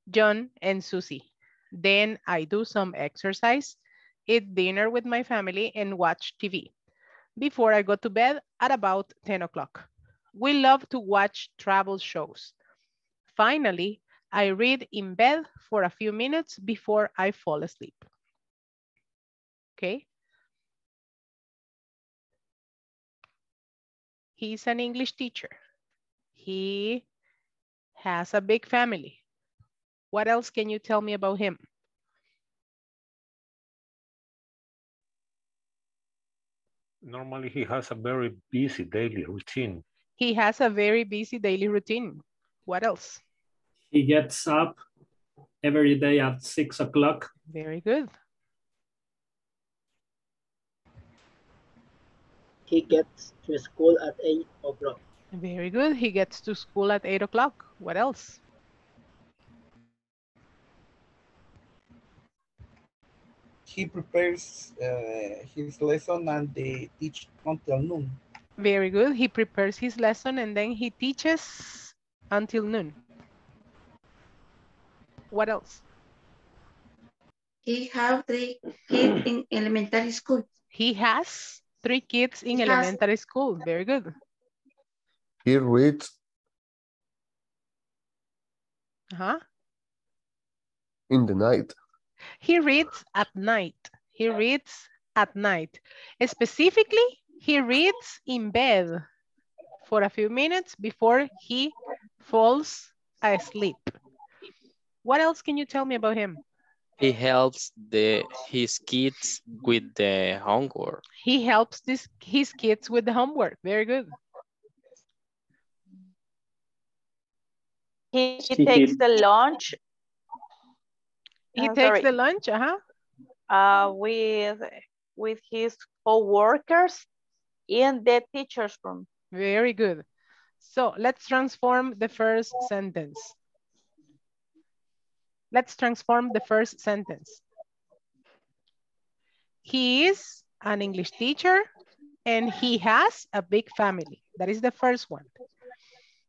John, and Susie. Then I do some exercise, eat dinner with my family, and watch TV before I go to bed at about 10 o'clock. We love to watch travel shows. Finally, I read in bed for a few minutes before I fall asleep. Okay. He's an English teacher. He has a big family. What else can you tell me about him? Normally, he has a very busy daily routine. He has a very busy daily routine. What else? He gets up every day at six o'clock. Very good. He gets to school at 8 o'clock. Very good. He gets to school at 8 o'clock. What else? He prepares uh, his lesson and they teach until noon. Very good. He prepares his lesson and then he teaches until noon. What else? He have three kids in elementary school. He has three kids in He has- elementary school. Very good. He reads Uh-huh. in the night. He reads at night. He reads at night. Specifically, he reads in bed for a few minutes before he falls asleep. What else can you tell me about him? He helps the his kids with the homework. He helps this, his kids with the homework. Very good. He, He takes did- the lunch He Uh, takes sorry. the lunch, uh-huh. uh, with with his co-workers in the teacher's room. Very good. So let's transform the first sentence. Let's transform the first sentence. He is an English teacher and he has a big family. That is the first one.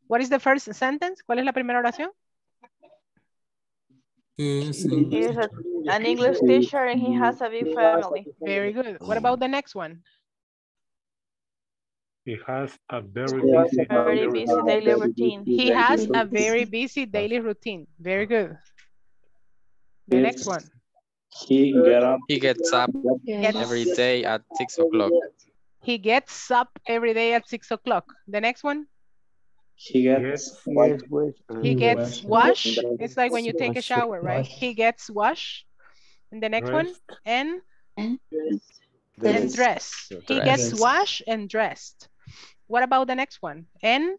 What is the first sentence? ¿Cuál es la primera oración? Is He is a, an English teacher and he has a big family. Very good. What about the next one? He has a very busy, Very busy daily routine. He has a very busy daily routine. Very good. The next one. He get up. He gets up Yes. every day at six o'clock. He gets up every day at six o'clock. The next one. He gets. He gets washed. It's like when you take a shower, right? He gets washed. And the next one, and and dress. He gets Dress. washed and dressed. What about the next one? And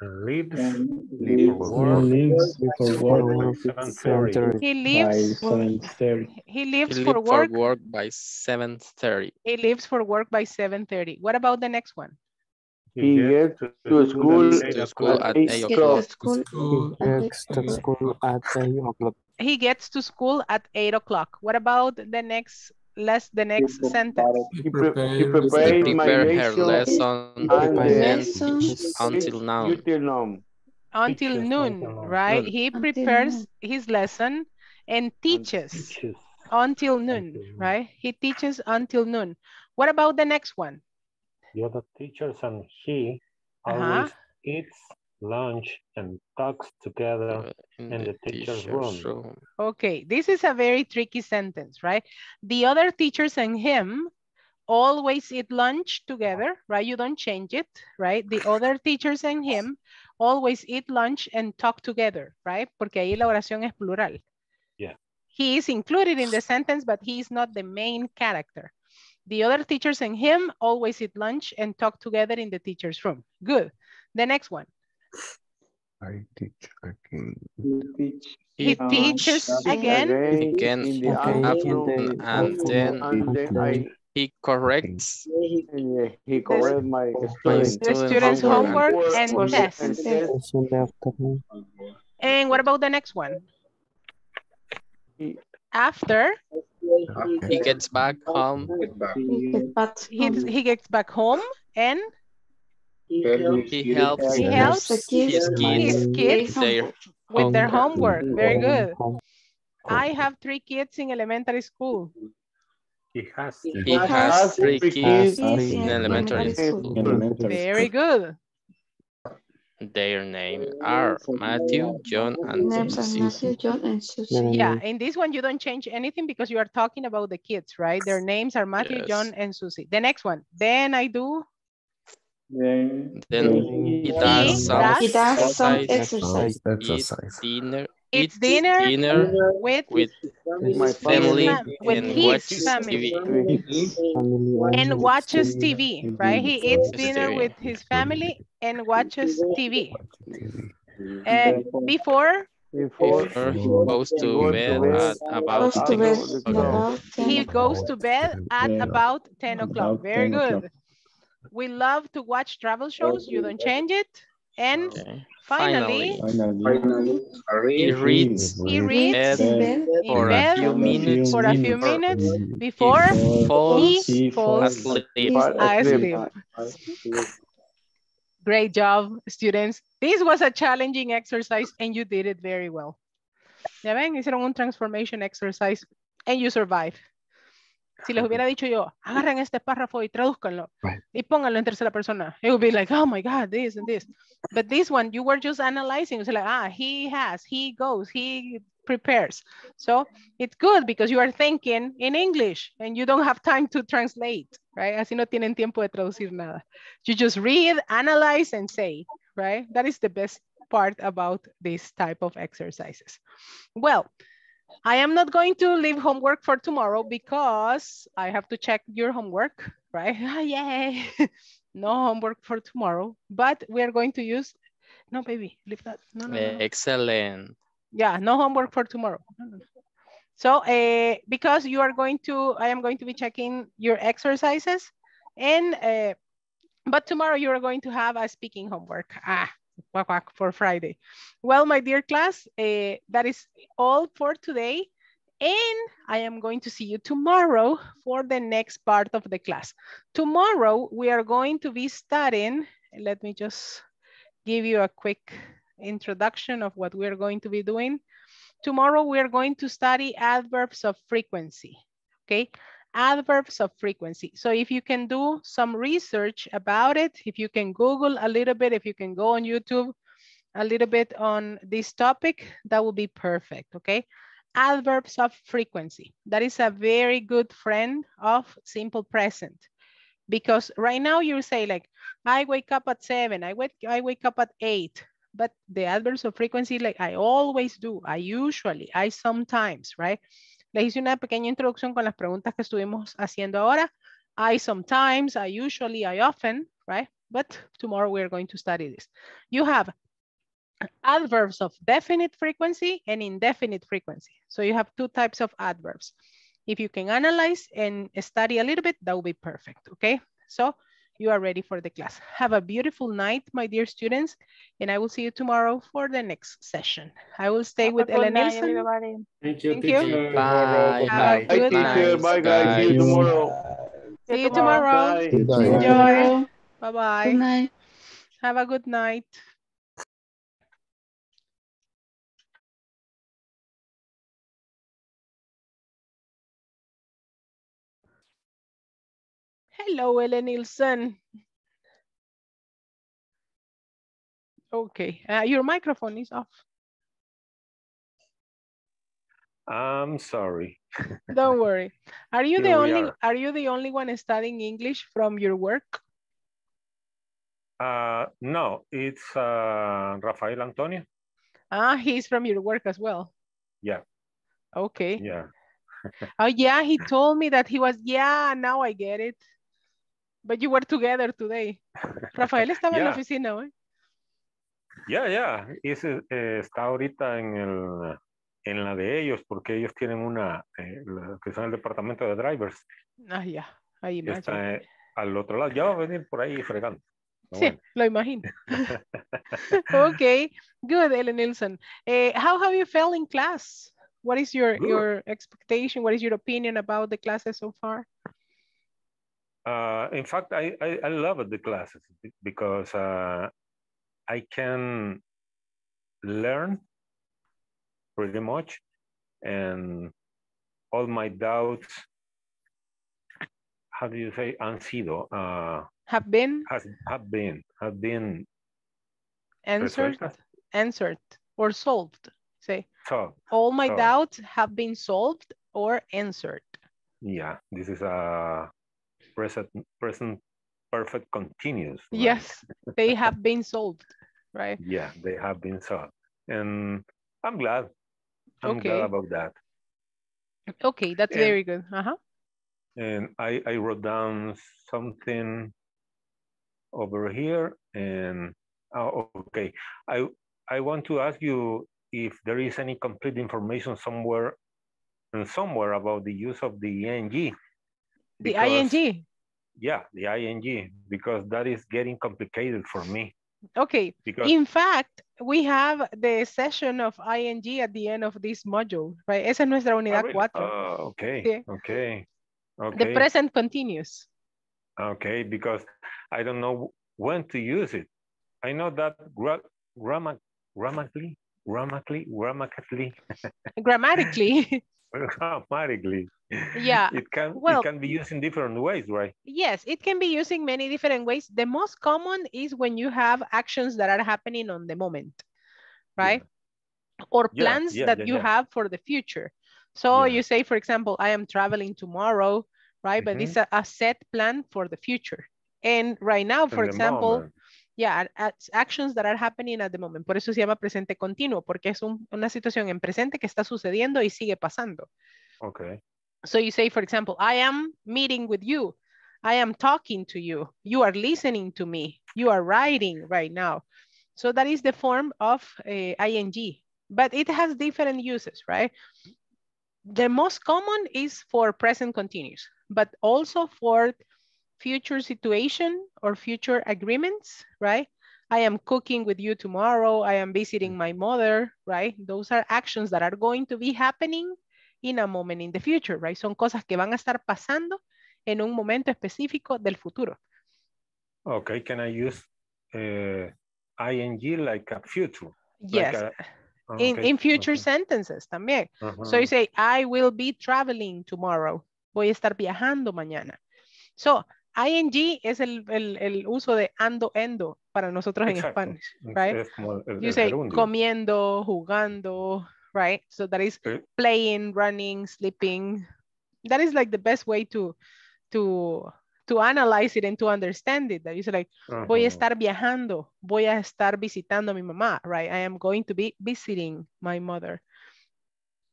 and leaves, for work. Leaves by 7:30. he leaves. He leaves for work. for work by seven thirty. He leaves for work by 7:30. What about the next one? He gets to school To school at eight o'clock. school. Gets to school at 8 o'clock. He gets to school at eight o'clock. What about the next less the next sentence? He, pre- he He prepared my prepare her lesson lesson and then Lesson. teach until now. until now. Until Teaches noon, until noon. right? He Until prepares noon. his lesson and teaches Teaches until noon, until noon. right? He teaches until noon. What about the next one? The other teachers and he Uh-huh. always eats lunch and talks together In in the teacher's room. room. Okay, this is a very tricky sentence, right? The other teachers and him always eat lunch together, right? You don't change it, right? The other teachers and him always eat lunch and talk together, right? Porque ahí la oración es plural. Yeah. He is included in the sentence, but he is not the main character. The other teachers and him always eat lunch and talk together in the teacher's room. Good. The next one. I teach again. He teaches again. Again in the Okay, afternoon, and then and then I he corrects and, uh, he corrects my my students. The students' homework and and tests. tests. It's in the afternoon. And what about the next one? He- After he gets back home. But he, he gets back home and He He helps he helps The kids his his kids kids with their with their homework. homework. Very good. I have three kids in elementary school. He has He has three kids kids in elementary school. Very good. Their name are Matthew, John, and Names are Susie. Matthew, John, and Susie. Yeah, in this one, you don't change anything because you are talking about the kids, right? Their names are Matthew, Yes. John, and Susie. The next one, then I do. Then, Then he does some He does some exercise, exercise. eat dinner, It's eat dinner, dinner with, with his family fam- with and his watches family. TV. and watches TV, right? He eats dinner with his family and watches TV. Uh, before Before he goes to bed at about Goes 10 o'clock. he goes to bed at about 10 o'clock. Very good. We love to watch travel shows. You don't change it. And Okay. Finally, Finally, He reads he in reads bed in bed in for a few minutes for a few before minutes he before falls he falls asleep. asleep. Great job, students. This was a challenging exercise and you did it very well. Ya ven, hicieron un transformation exercise and you survived. Si les hubiera dicho yo, agarren este párrafo y tradúzcanlo y pónganlo en tercera persona, it would be like, oh my God, this and this. But this one, you were just analyzing. It's like, ah, he has, he goes, he prepares. So it's good because you are thinking in English and you don't have time to translate, right? Así no tienen tiempo de traducir nada. You just read, analyze, and say, right? That is the best part about this type of exercises. Well, I am not going to leave homework for tomorrow because I have to check your homework, right? Ah, yay. no homework for tomorrow, but we are going to use, no, baby, leave that. No, no, no. Excellent. Yeah, no homework for tomorrow. So uh, because you are going to, I am going to be checking your exercises and, uh, but tomorrow you are going to have a speaking homework. Ah, quack, quack, for Friday. Well, my dear class, uh, that is all for today. And I am going to see you tomorrow for the next part of the class. Tomorrow, we are going to be studying, let me just give you a quick introduction of what we're going to be doing. Tomorrow, we're going to study adverbs of frequency, okay? Adverbs of frequency. So if you can do some research about it, if you can Google a little bit, if you can go on YouTube a little bit on this topic, that would be perfect, okay? Adverbs of frequency. That is a very good friend of simple present because right now you say like, I wake up at seven, I wake, I wake up at eight, but the adverbs of frequency, like I always do, I usually, I sometimes, right? Les hice una pequeña introducción con las preguntas que estuvimos haciendo ahora. I sometimes, I usually, I often, right? But tomorrow we're going to study this. You have adverbs of definite frequency and indefinite frequency. So you have two types of adverbs. If you can analyze and study a little bit, that will be perfect, okay? So you are ready for the class. Have a beautiful night, my dear students, and I will see you tomorrow for the next session. I will stay with Good Ellen night, Nielsen. everybody. Thank you, Thank you. teacher. Bye. Have a Bye. good teacher. night. Bye, guys. See you Guys. tomorrow. See you tomorrow. Bye. Good night. Enjoy. Good Bye-bye. night. Have a good night. Hello, Ellen Nielsen. Okay, uh, your microphone is off. I'm sorry. Don't worry. Are you the Here we only are. are you the only one studying English from your work? Uh, no, it's uh, Rafael Antonio. Ah, he's from your work as well. Yeah, Okay. yeah. Oh yeah, he told me that he was, yeah, now I get it. But you were together today. Rafael estaba en la Yeah. oficina hoy. Ya, ya, ese eh, está ahorita en, el, en la de ellos porque ellos tienen una, eh, la- que son el departamento de drivers, Ah, ya, ahí está eh, al otro lado. Ya va a venir por ahí fregando. Sí, bueno. lo imagino. okay, good, Ellen Nielsen. Eh, how have you felt in class? What is your, Good. your expectation? What is your opinion about the classes so far? Uh, in fact, I, I, I love the classes because uh, I can learn pretty much and all my doubts, how do you say, han sido, uh, Have been? has, have been, have been answered, answered, or solved. Say, So, all my so, doubts have been solved or answered. yeah, this is a present present perfect continuous. right? Yes, they have been solved, right? Yeah, they have been solved. And I'm glad. I'm Okay. glad about that. Okay, that's And- very good. Uh-huh. And I, I wrote down something over here and oh, okay. I I want to ask you if there is any complete information somewhere and somewhere about the use of the ing. The ing. Yeah, the ing because that is getting complicated for me. Okay. Because In fact, we have the session of ing at the end of this module, right? Esa es nuestra ah, unidad really? cuatro. Oh, okay, Sí. okay, The present continuous. Okay, because I don't know when to use it. I know that gra grammar, grammatically, grammatically, grammatically, Grammatically, grammatically. Yeah, It can well- it can be used in different ways, right? yes, it can be used in many different ways. The most common is when you have actions that are happening on the moment, right? Or Yeah, plans yeah, that you have for the future. So you say, for example, I am traveling tomorrow, right? But mm-hmm. it's a, a set plan for the future. And right now, for In example. Yeah, actions that are happening at the moment. Por eso se llama presente continuo, porque es un- una situación en presente que está sucediendo y sigue pasando. Okay. So you say, for example, I am meeting with you. I am talking to you. You are listening to me. You are writing right now. So that is the form of uh, ing, but it has different uses, right? The most common is for present continuous, but also for future situation or future agreements, right? I am cooking with you tomorrow. I am visiting my mother, right? Those are actions that are going to be happening in a moment in the future, right? Son cosas que van a estar pasando en un momento específico del futuro. Okay, can I use uh, ing like a future? Like Yes. a- oh, in, in future okay. sentences también. So you say, I will be traveling tomorrow. Voy a estar viajando mañana. So, ing es el, el, el uso de ando, endo para nosotros en Spanish, right? es como el- you say comiendo, jugando, right? So that is Sí. playing, running, sleeping. That is like the best way to, to, to analyze it and to understand it. That is like, voy a estar viajando, voy a estar visitando a mi mamá, right? I am going to be visiting my mother.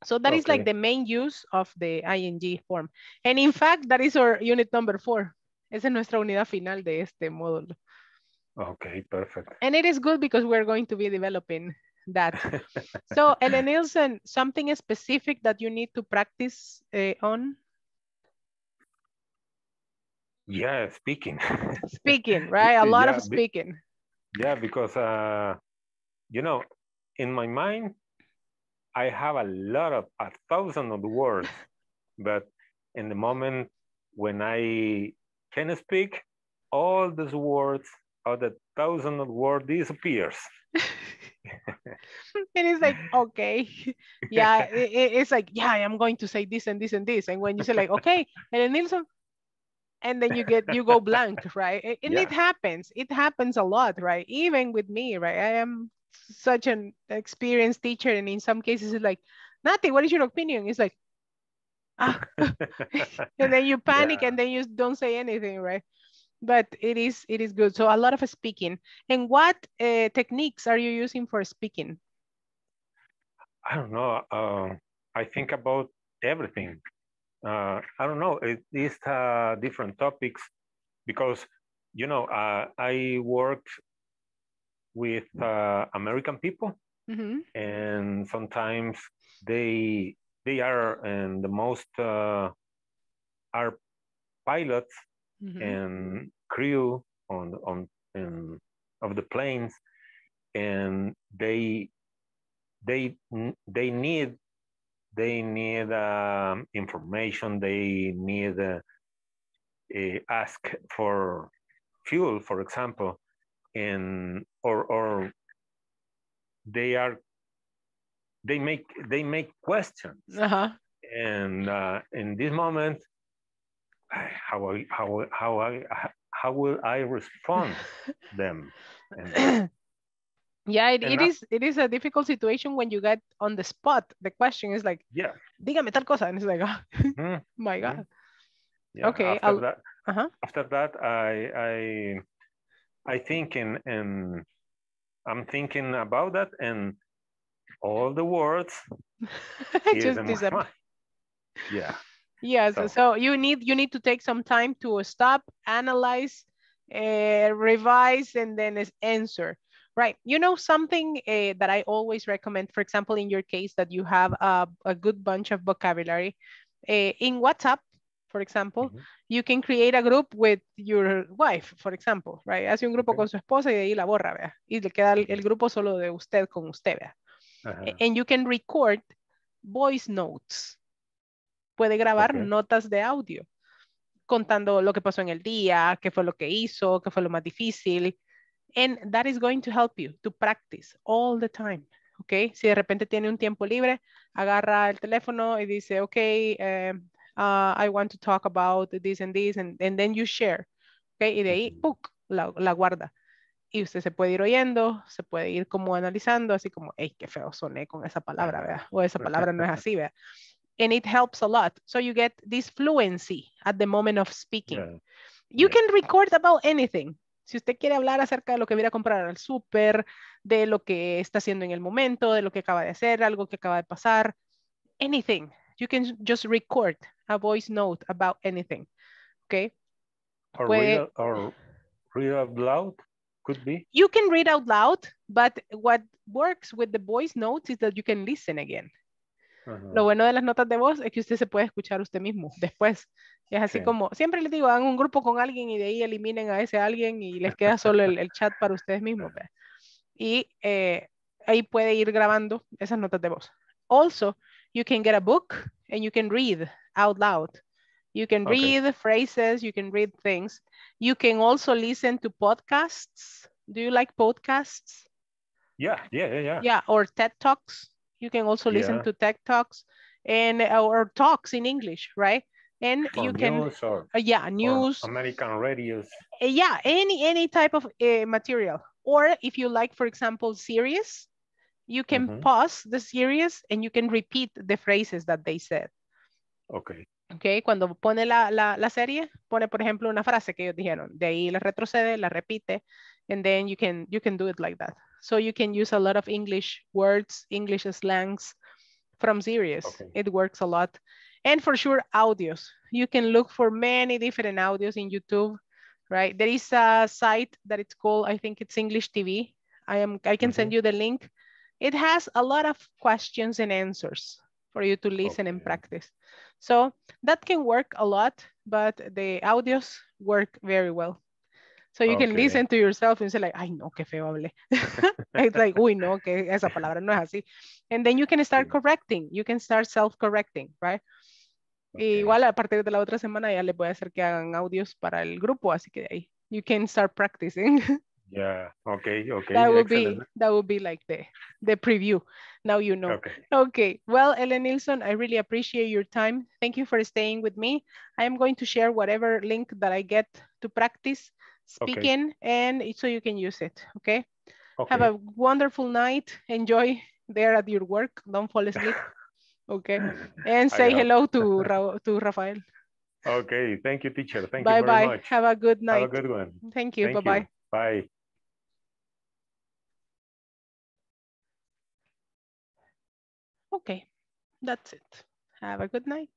So that is like the main use of the ing form. And in fact, that is our unit number four. Esa es nuestra unidad final de este módulo. Okay, perfect. And it is good because we're going to be developing that. So, Ellen Nielsen, something specific that you need to practice uh, on? Yeah, speaking. Speaking, right? A lot Yeah, of be- speaking. Yeah, because uh, you know, in my mind, I have a lot of a thousand of words, but in the moment when I can speak, all those words, all the thousand of words disappears. And It is like, okay. Yeah, i- i- it's like, yeah, I'm going to say this and this and this. And when you say like, okay, Ellen Nielsen, and then you get, you go blank, right? And it happens. It happens a lot, right? Even with me, right? I am such an experienced teacher. And in some cases, it's like, Nati, what is your opinion? It's like, and then you panic and then you don't say anything, right? But it is it is good. So a lot of speaking. And what uh, techniques are you using for speaking? I don't know. Uh, I think about everything. Uh, I don't know. It is uh, different topics because, you know, uh, I worked with uh, American people, Mhm. and sometimes they they are and the most uh, are pilots Mhm. and crew on on in, of the planes, and they they they need they need um, information. They need uh, eh, ask for fuel, for example, and or or they are they make they make questions Uh-huh. and uh, in this moment how I, how how I how will I respond them and Yeah, it, And it that- is it is a difficult situation when you get on the spot. The question is like, Yeah. dígame tal cosa. And it's like, oh, Mhm. my God. Yeah, Okay, After I'll- that, Uh-huh. after that, I I I think in in I'm thinking about that and all the words Just disappear. Yeah. Yes, so, So- you need you need to take some time to stop, analyze, uh, revise, and then answer. Right. You know something uh, that I always recommend, for example, in your case that you have a, a good bunch of vocabulary, uh, in WhatsApp, for example, you can create a group with your wife, for example, right? Hace un grupo con su esposa y de ahí la borra, vea. Y le queda el, el grupo solo de usted con usted, vea. And you can record voice notes. Puede grabar notas de audio contando lo que pasó en el día, qué fue lo que hizo, qué fue lo más difícil. And that is going to help you to practice all the time. ¿Ok? Si de repente tiene un tiempo libre, agarra el teléfono y dice, ok, eh, uh, I want to talk about this and this, and, and then you share. ¿Ok? Y de ahí, ¡puc! la, la guarda. Y usted se puede ir oyendo, se puede ir como analizando, así como, hey, qué feo soné con esa palabra, ¿vea? O esa palabra no es así, ¿vea? And it helps a lot. So you get this fluency at the moment of speaking. Yeah. You can record about anything. Si usted quiere hablar acerca de lo que viene a comprar al súper, de lo que está haciendo en el momento, de lo que acaba de hacer, algo que acaba de pasar, anything. You can just record a voice note about anything. Okay? Or Puede- read, or read out loud could be. You can read out loud, but what works with the voice notes is that you can listen again. Lo bueno de las notas de voz es que usted se puede escuchar usted mismo después. Es así Sí. como, siempre les digo, hagan un grupo con alguien y de ahí eliminen a ese alguien y les queda solo el, el chat para ustedes mismos. Y eh, ahí puede ir grabando esas notas de voz. Also, you can get a book and you can read out loud. You can Okay. read phrases, you can read things. You can also listen to podcasts. Do you like podcasts? Yeah, yeah, yeah, yeah. Yeah, or TED Talks. You can also listen Yeah. to TED Talks and uh, or talks in English, right? And Or you can, news or, uh, yeah, news. American radios. Uh, yeah, any any type of uh, material. Or if you like, for example, series, you can Mhm. pause the series and you can repeat the phrases that they said. Okay. Okay, cuando pone la, la, la serie, pone por ejemplo una frase que ellos dijeron, de ahí la retrocede, la repite, and then you can you can do it like that. So you can use a lot of English words, English slangs from series. Okay. It works a lot. And for sure, audios. You can look for many different audios in YouTube, right? There is a site that it's called, I think it's English TV. I am I can send you the link. It has a lot of questions and answers for you to listen and practice. So that can work a lot, but the audios work very well. So you can listen to yourself and say like, ay no, qué feo hablé. it's like, uy no, que esa palabra no es así. And then you can start correcting. You can start self-correcting, right? Y igual a partir de la otra semana ya les voy a hacer que hagan audios para el grupo, así que de ahí you can start practicing. Yeah. Okay. Okay. that would excellent. be that would be like the the preview. Now you know. Okay. Okay. Well, Ellen Nielsen, I really appreciate your time. Thank you for staying with me. I am going to share whatever link that I get to practice Okay. speaking and so you can use it. Okay. Okay. Have a wonderful night. Enjoy there at your work. Don't fall asleep. Okay. And say hello to Ra to Rafael. Okay. Thank you, teacher. Thank bye you very bye. much. Have a good night. Have a good one. Thank you. Thank bye bye. Bye. Okay. That's it. Have a good night.